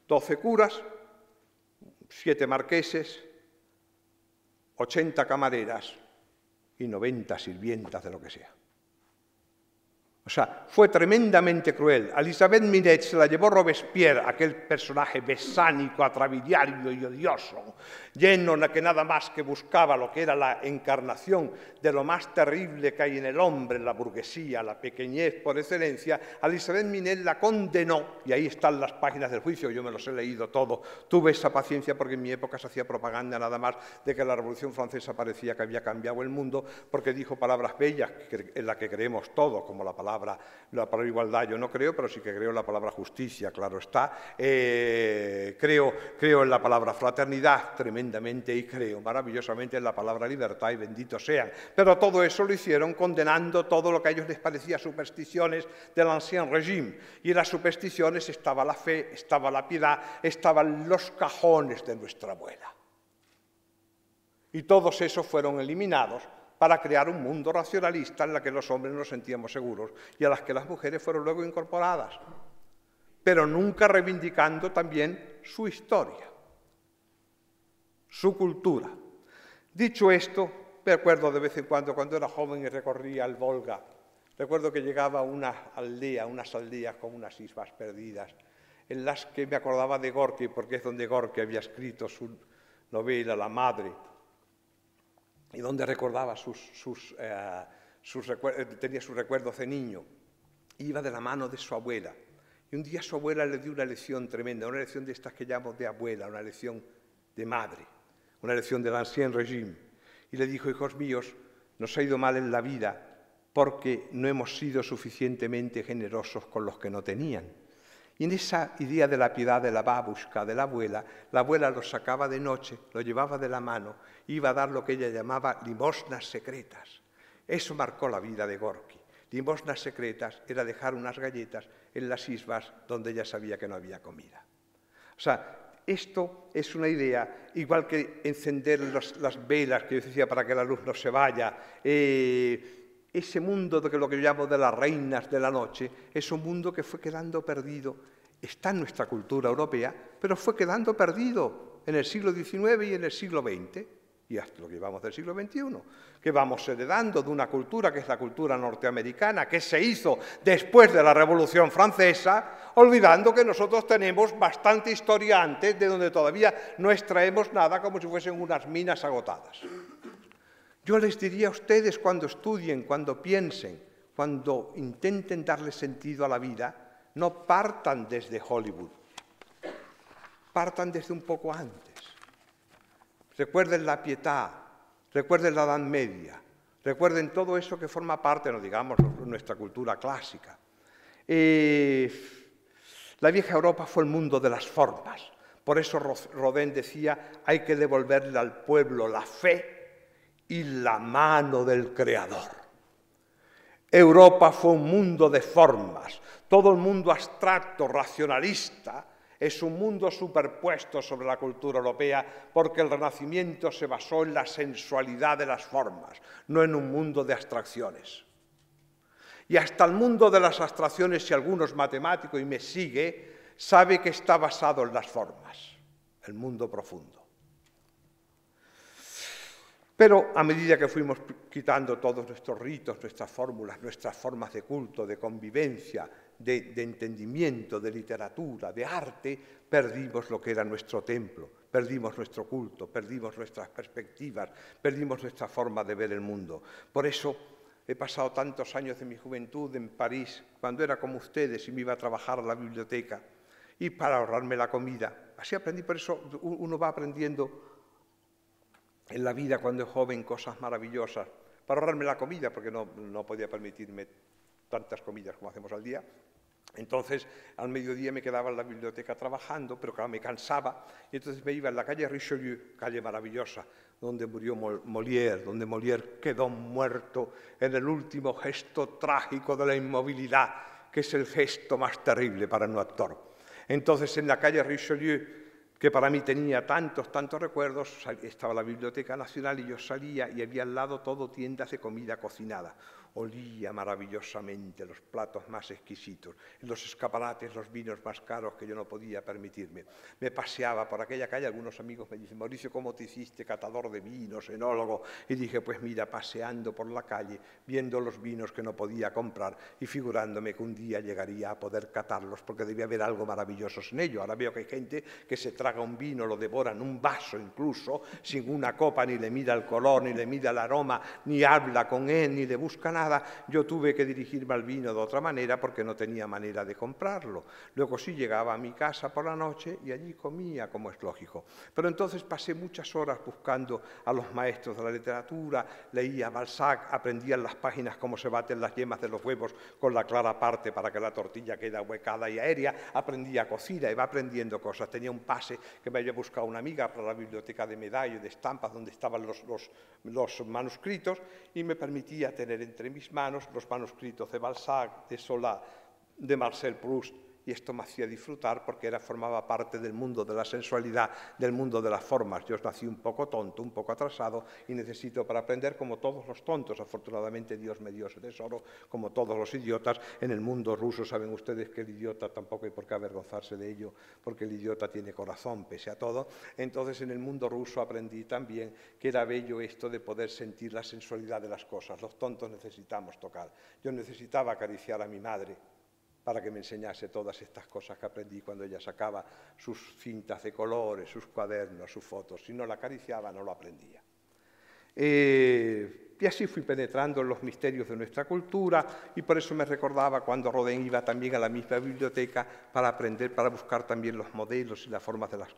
Doce curas, siete marqueses, 80 camareras y 90 sirvientas de lo que sea. O sea, fue tremendamente cruel. A Elizabeth Minet se la llevó Robespierre, aquel personaje besánico, atrabiliario y odioso, lleno de que nada más que buscaba lo que era la encarnación de lo más terrible que hay en el hombre, la burguesía, la pequeñez por excelencia. A Elizabeth Minet la condenó, y ahí están las páginas del juicio, yo me los he leído todo. Tuve esa paciencia porque en mi época se hacía propaganda nada más de que la Revolución Francesa parecía que había cambiado el mundo, porque dijo palabras bellas en las que creemos todo, como la palabra la palabra igualdad yo no creo, pero sí que creo en la palabra justicia, claro está. Eh, creo, creo en la palabra fraternidad tremendamente y creo maravillosamente en la palabra libertad y bendito sean. Pero todo eso lo hicieron condenando todo lo que a ellos les parecía supersticiones del ancien régimen. Y en las supersticiones estaba la fe, estaba la piedad, estaban los cajones de nuestra abuela. Y todos esos fueron eliminados para crear un mundo racionalista en el que los hombres nos sentíamos seguros y a las que las mujeres fueron luego incorporadas, pero nunca reivindicando también su historia, su cultura. Dicho esto, me acuerdo de vez en cuando, cuando era joven y recorría el Volga, recuerdo que llegaba a una aldea, unas aldeas con unas islas perdidas, en las que me acordaba de Gorky, porque es donde Gorky había escrito su novela La Madre, y donde recordaba sus, sus, eh, eh, tenía sus recuerdos de niño. Iba de la mano de su abuela. Y un día su abuela le dio una lección tremenda, una lección de estas que llamo de abuela, una lección de madre, una lección del ancien régime. Y le dijo, hijos míos, nos ha ido mal en la vida porque no hemos sido suficientemente generosos con los que no tenían. Y en esa idea de la piedad de la babushka, de la abuela, la abuela lo sacaba de noche, lo llevaba de la mano, iba a dar lo que ella llamaba limosnas secretas. Eso marcó la vida de Gorky. Limosnas secretas era dejar unas galletas en las isbas donde ella sabía que no había comida. O sea, esto es una idea, igual que encender las velas que yo decía para que la luz no se vaya. Eh, ese mundo de lo que yo llamo de las reinas de la noche es un mundo que fue quedando perdido. Está en nuestra cultura europea, pero fue quedando perdido en el siglo XIX y en el siglo XX y hasta lo que llevamos del siglo XXI, que vamos heredando de una cultura que es la cultura norteamericana, que se hizo después de la Revolución Francesa, olvidando que nosotros tenemos bastante historia antes, de donde todavía no extraemos nada como si fuesen unas minas agotadas. Yo les diría a ustedes cuando estudien, cuando piensen, cuando intenten darle sentido a la vida, no partan desde Hollywood, partan desde un poco antes. Recuerden la pietad, recuerden la Edad Media, recuerden todo eso que forma parte, no digamos, nuestra cultura clásica. Eh, la vieja Europa fue el mundo de las formas. Por eso Rodin decía, hay que devolverle al pueblo la fe y la mano del Creador. Europa fue un mundo de formas, todo el mundo abstracto, racionalista, es un mundo superpuesto sobre la cultura europea porque el Renacimiento se basó en la sensualidad de las formas, no en un mundo de abstracciones. Y hasta el mundo de las abstracciones, si alguno es matemático y me sigue, sabe que está basado en las formas, el mundo profundo. Pero a medida que fuimos quitando todos nuestros ritos, nuestras fórmulas, nuestras formas de culto, de convivencia, de, entendimiento, de literatura, de arte, perdimos lo que era nuestro templo, perdimos nuestro culto, perdimos nuestras perspectivas, perdimos nuestra forma de ver el mundo. Por eso he pasado tantos años de mi juventud en París, cuando era como ustedes y me iba a trabajar a la biblioteca, y para ahorrarme la comida. Así aprendí, por eso uno va aprendiendo en la vida cuando es joven cosas maravillosas, para ahorrarme la comida, porque no, no podía permitirme tantas comidas como hacemos al día. Entonces, al mediodía me quedaba en la biblioteca trabajando, pero claro, me cansaba, y entonces me iba en la calle Richelieu, calle maravillosa, donde murió Molière, donde Molière quedó muerto en el último gesto trágico de la inmovilidad, que es el gesto más terrible para un actor. Entonces, en la calle Richelieu que para mí tenía tantos, tantos recuerdos, estaba la Biblioteca Nacional y yo salía y había al lado todo tiendas de comida cocinada olía maravillosamente los platos más exquisitos, los escaparates los vinos más caros que yo no podía permitirme. Me paseaba por aquella calle, algunos amigos me dicen, Mauricio, ¿cómo te hiciste catador de vinos, enólogo? Y dije, pues mira, paseando por la calle, viendo los vinos que no podía comprar y figurándome que un día llegaría a poder catarlos porque debía haber algo maravilloso en ello. Ahora veo que hay gente que se traga un vino, lo devora en un vaso incluso, sin una copa, ni le mira el color, ni le mira el aroma, ni habla con él, ni le busca nada yo tuve que dirigirme al vino de otra manera porque no tenía manera de comprarlo. Luego sí llegaba a mi casa por la noche y allí comía, como es lógico. Pero entonces pasé muchas horas buscando a los maestros de la literatura, leía Balzac, aprendía en las páginas cómo se baten las yemas de los huevos con la clara parte para que la tortilla quede huecada y aérea, aprendía cocina, iba aprendiendo cosas. Tenía un pase que me había buscado una amiga para la biblioteca de medallas, de estampas, donde estaban los, los manuscritos, y me permitía tener entre mis manos los manuscritos de Balzac, de Solá, de Marcel Proust, y esto me hacía disfrutar porque era, formaba parte del mundo de la sensualidad, del mundo de las formas. Yo nací un poco tonto, un poco atrasado y necesito para aprender como todos los tontos. Afortunadamente Dios me dio ese tesoro, como todos los idiotas. En el mundo ruso saben ustedes que el idiota tampoco hay por qué avergonzarse de ello, porque el idiota tiene corazón pese a todo. Entonces en el mundo ruso aprendí también que era bello esto de poder sentir la sensualidad de las cosas. Los tontos necesitamos tocar. Yo necesitaba acariciar a mi madre para que me enseñase todas estas cosas que aprendí cuando ella sacaba sus cintas de colores, sus cuadernos, sus fotos. Si no la acariciaba, no lo aprendía. Eh, y así fui penetrando en los misterios de nuestra cultura y por eso me recordaba cuando Rodin iba también a la misma biblioteca para aprender, para buscar también los modelos y las formas de las,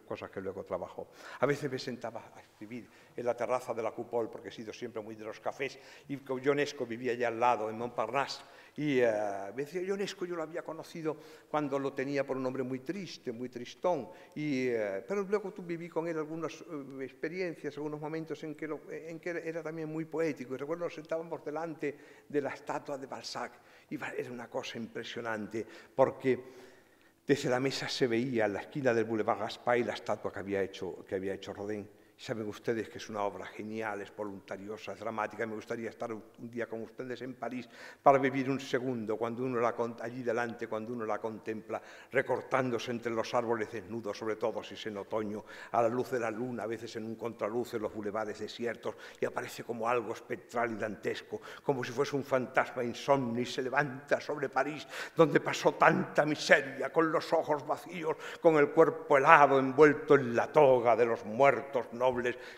cosas que luego trabajó. A veces me sentaba a escribir en la terraza de la Cupol, porque he sido siempre muy de los cafés, y Ionesco vivía allá al lado, en Montparnasse, y uh, me decía, Ionesco yo lo había conocido cuando lo tenía por un hombre muy triste, muy tristón, y, uh, pero luego tú viví con él algunas uh, experiencias, algunos momentos en que, lo, en que era también muy poético, y recuerdo nos sentábamos delante de la estatua de Balzac, y era una cosa impresionante, porque desde la mesa se veía en la esquina del Boulevard Gaspar la estatua que había hecho, que había hecho Rodin. Saben ustedes que es una obra genial, es voluntariosa, es dramática. Me gustaría estar un día con ustedes en París para vivir un segundo cuando uno la, allí delante, cuando uno la contempla, recortándose entre los árboles desnudos, sobre todo si es en otoño, a la luz de la luna, a veces en un contraluz en los bulevares desiertos, y aparece como algo espectral y dantesco, como si fuese un fantasma insomnio y se levanta sobre París, donde pasó tanta miseria, con los ojos vacíos, con el cuerpo helado, envuelto en la toga de los muertos,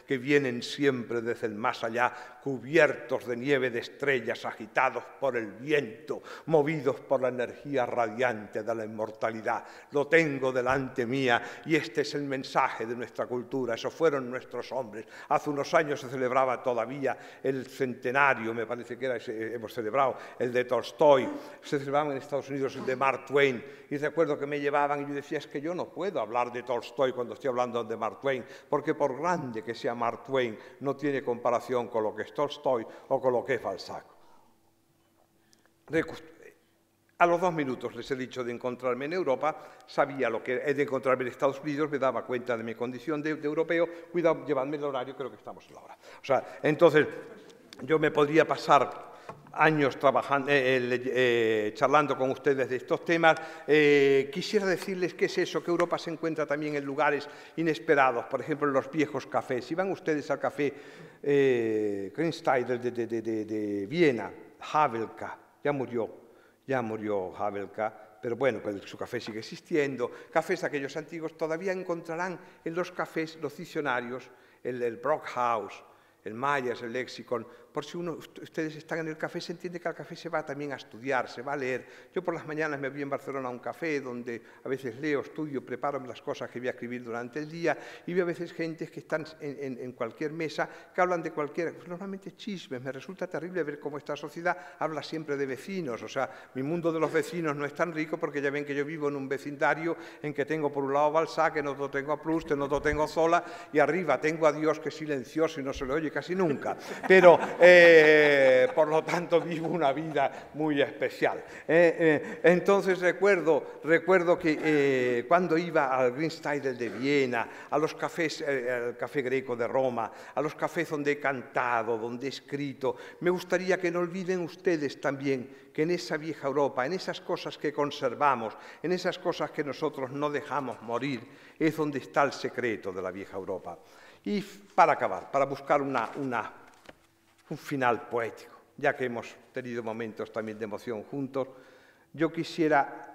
que vienen siempre desde el más allá, cubiertos de nieve de estrellas, agitados por el viento, movidos por la energía radiante de la inmortalidad. Lo tengo delante mía y este es el mensaje de nuestra cultura. Esos fueron nuestros hombres. Hace unos años se celebraba todavía el centenario, me parece que era, hemos celebrado el de Tolstoy, se celebraba en Estados Unidos el de Mark Twain y recuerdo que me llevaban y yo decía, es que yo no puedo hablar de Tolstoy cuando estoy hablando de Mark Twain, porque por grande que sea Mark Twain no tiene comparación con lo que es Tolstoy o con lo que es Balzac. A los dos minutos les he dicho de encontrarme en Europa, sabía lo que he de encontrarme en Estados Unidos, me daba cuenta de mi condición de, europeo, cuidado, llevadme el horario, creo que estamos en la hora. O sea, entonces yo me podría pasar años trabajando, eh, eh, eh, charlando con ustedes de estos temas. quisiera decirles qué es eso, que Europa se encuentra también en lugares inesperados, por ejemplo, en los viejos cafés. Si van ustedes al café eh, de, de, de, Viena, Havelka, ya murió, ya murió Havelka, pero bueno, su café sigue existiendo. Cafés aquellos antiguos todavía encontrarán en los cafés los diccionarios, el, el Brockhaus, el Myers, el Lexicon, por si uno, ustedes están en el café, se entiende que al café se va también a estudiar, se va a leer. Yo por las mañanas me voy en Barcelona a un café donde a veces leo, estudio, preparo las cosas que voy a escribir durante el día y veo a veces gente que están en, cualquier mesa que hablan de cualquier, normalmente chismes. Me resulta terrible ver cómo esta sociedad habla siempre de vecinos. O sea, mi mundo de los vecinos no es tan rico porque ya ven que yo vivo en un vecindario en que tengo por un lado Balzac, en otro tengo a Proust, en otro tengo Zola y arriba tengo a Dios que es silencioso y no se le oye casi nunca. Pero eh, por lo tanto vivo una vida muy especial. Eh, eh, entonces recuerdo, recuerdo que cuando iba al Greensteidel de Viena, a los cafés, al café greco de Roma, a los cafés donde he cantado, donde he escrito, me gustaría que no olviden ustedes también que en esa vieja Europa, en esas cosas que conservamos, en esas cosas que nosotros no dejamos morir, es donde está el secreto de la vieja Europa. Y para acabar, para buscar una, una un final poético, ya que hemos tenido momentos también de emoción juntos. Yo quisiera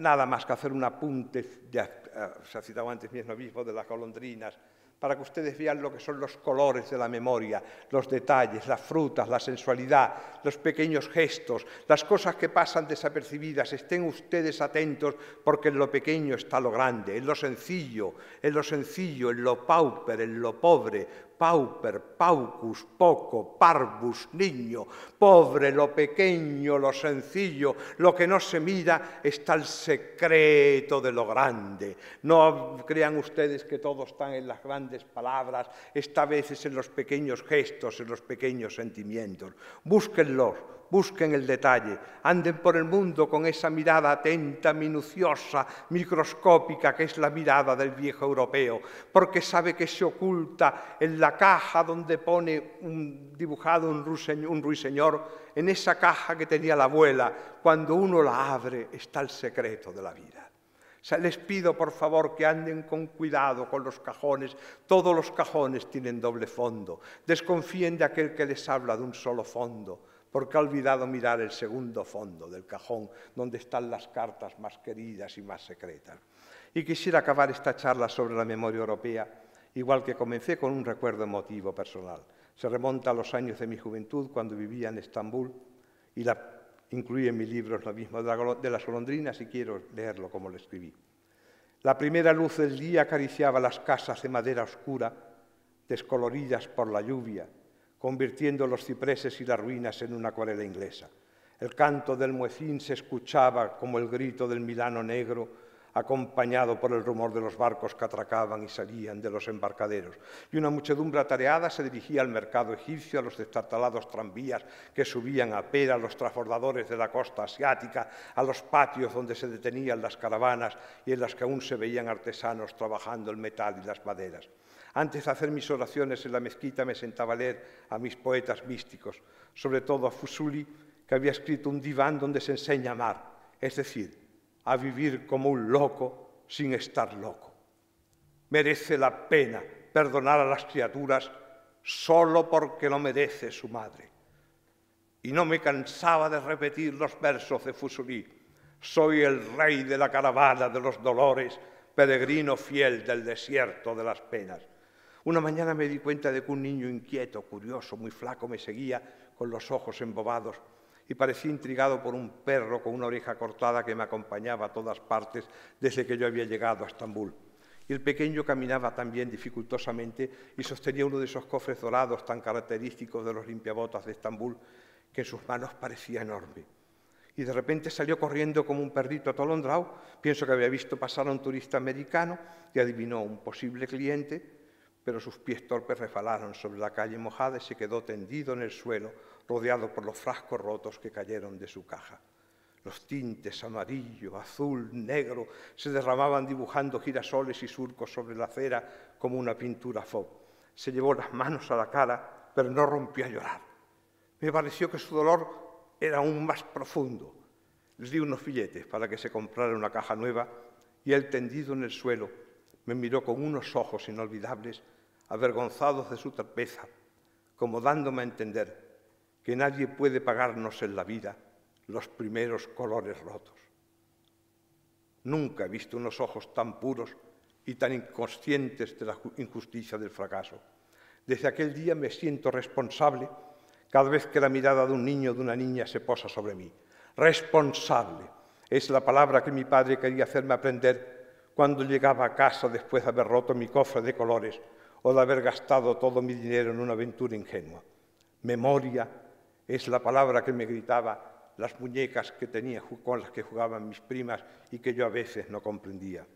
nada más que hacer un apunte, ya eh, se ha citado antes mismo obispo de las golondrinas, para que ustedes vean lo que son los colores de la memoria, los detalles, las frutas, la sensualidad, los pequeños gestos, las cosas que pasan desapercibidas. Estén ustedes atentos porque en lo pequeño está lo grande, en lo sencillo, en lo sencillo, en lo pauper, en lo pobre, pauper, paucus, poco, parvus, niño, pobre, lo pequeño, lo sencillo, lo que no se mira, está el secreto de lo grande. No crean ustedes que todo está en las grandes palabras, está a veces en los pequeños gestos, en los pequeños sentimientos. Búsquenlos busquen el detalle, anden por el mundo con esa mirada atenta, minuciosa, microscópica que es la mirada del viejo europeo, porque sabe que se oculta en la caja donde pone un, dibujado un, ruiseñor, en esa caja que tenía la abuela, cuando uno la abre está el secreto de la vida. les pido por favor que anden con cuidado con los cajones. Todos los cajones tienen doble fondo. Desconfíen de aquel que les habla de un solo fondo porque ha olvidado mirar el segundo fondo del cajón, donde están las cartas más queridas y más secretas. Y quisiera acabar esta charla sobre la memoria europea, igual que comencé con un recuerdo emotivo personal. Se remonta a los años de mi juventud, cuando vivía en Estambul, y la incluí en mi libro lo mismo de las golondrinas, y quiero leerlo como lo escribí. La primera luz del día acariciaba las casas de madera oscura, descoloridas por la lluvia, convirtiendo los cipreses y las ruinas en una acuarela inglesa. El canto del muecín se escuchaba como el grito del Milano negro, acompañado por el rumor de los barcos que atracaban y salían de los embarcaderos. Y una muchedumbre atareada se dirigía al mercado egipcio, a los destartalados tranvías que subían a Pera, a los transbordadores de la costa asiática, a los patios donde se detenían las caravanas y en las que aún se veían artesanos trabajando el metal y las maderas. Antes de hacer mis oraciones en la mezquita me sentaba a leer a mis poetas místicos, sobre todo a Fusuli, que había escrito un diván donde se enseña a amar, es decir, a vivir como un loco sin estar loco. Merece la pena perdonar a las criaturas solo porque lo merece su madre. Y no me cansaba de repetir los versos de Fusuli. Soy el rey de la caravana de los dolores, peregrino fiel del desierto de las penas. Una mañana me di cuenta de que un niño inquieto, curioso, muy flaco, me seguía con los ojos embobados y parecía intrigado por un perro con una oreja cortada que me acompañaba a todas partes desde que yo había llegado a Estambul. Y el pequeño caminaba también dificultosamente y sostenía uno de esos cofres dorados tan característicos de los limpiabotas de Estambul que en sus manos parecía enorme. Y de repente salió corriendo como un perrito atolondrado. Pienso que había visto pasar a un turista americano y adivinó un posible cliente pero sus pies torpes refalaron sobre la calle mojada y se quedó tendido en el suelo, rodeado por los frascos rotos que cayeron de su caja. Los tintes amarillo, azul, negro se derramaban dibujando girasoles y surcos sobre la acera como una pintura fo. Se llevó las manos a la cara, pero no rompió a llorar. Me pareció que su dolor era aún más profundo. Les di unos billetes para que se comprara una caja nueva y él tendido en el suelo me miró con unos ojos inolvidables, avergonzados de su torpeza, como dándome a entender que nadie puede pagarnos en la vida los primeros colores rotos. Nunca he visto unos ojos tan puros y tan inconscientes de la injusticia del fracaso. Desde aquel día me siento responsable cada vez que la mirada de un niño o de una niña se posa sobre mí. Responsable es la palabra que mi padre quería hacerme aprender cuando llegaba a casa después de haber roto mi cofre de colores o de haber gastado todo mi dinero en una aventura ingenua. Memoria es la palabra que me gritaba las muñecas que tenía con las que jugaban mis primas y que yo a veces no comprendía.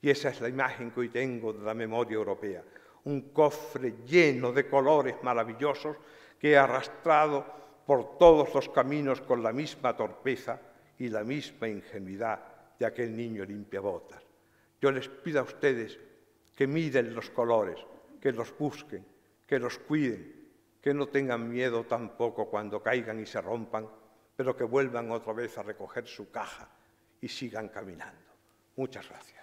Y esa es la imagen que hoy tengo de la memoria europea, un cofre lleno de colores maravillosos que he arrastrado por todos los caminos con la misma torpeza y la misma ingenuidad de aquel niño limpiabotas. Yo les pido a ustedes que miren los colores, que los busquen, que los cuiden, que no tengan miedo tampoco cuando caigan y se rompan, pero que vuelvan otra vez a recoger su caja y sigan caminando. Muchas gracias.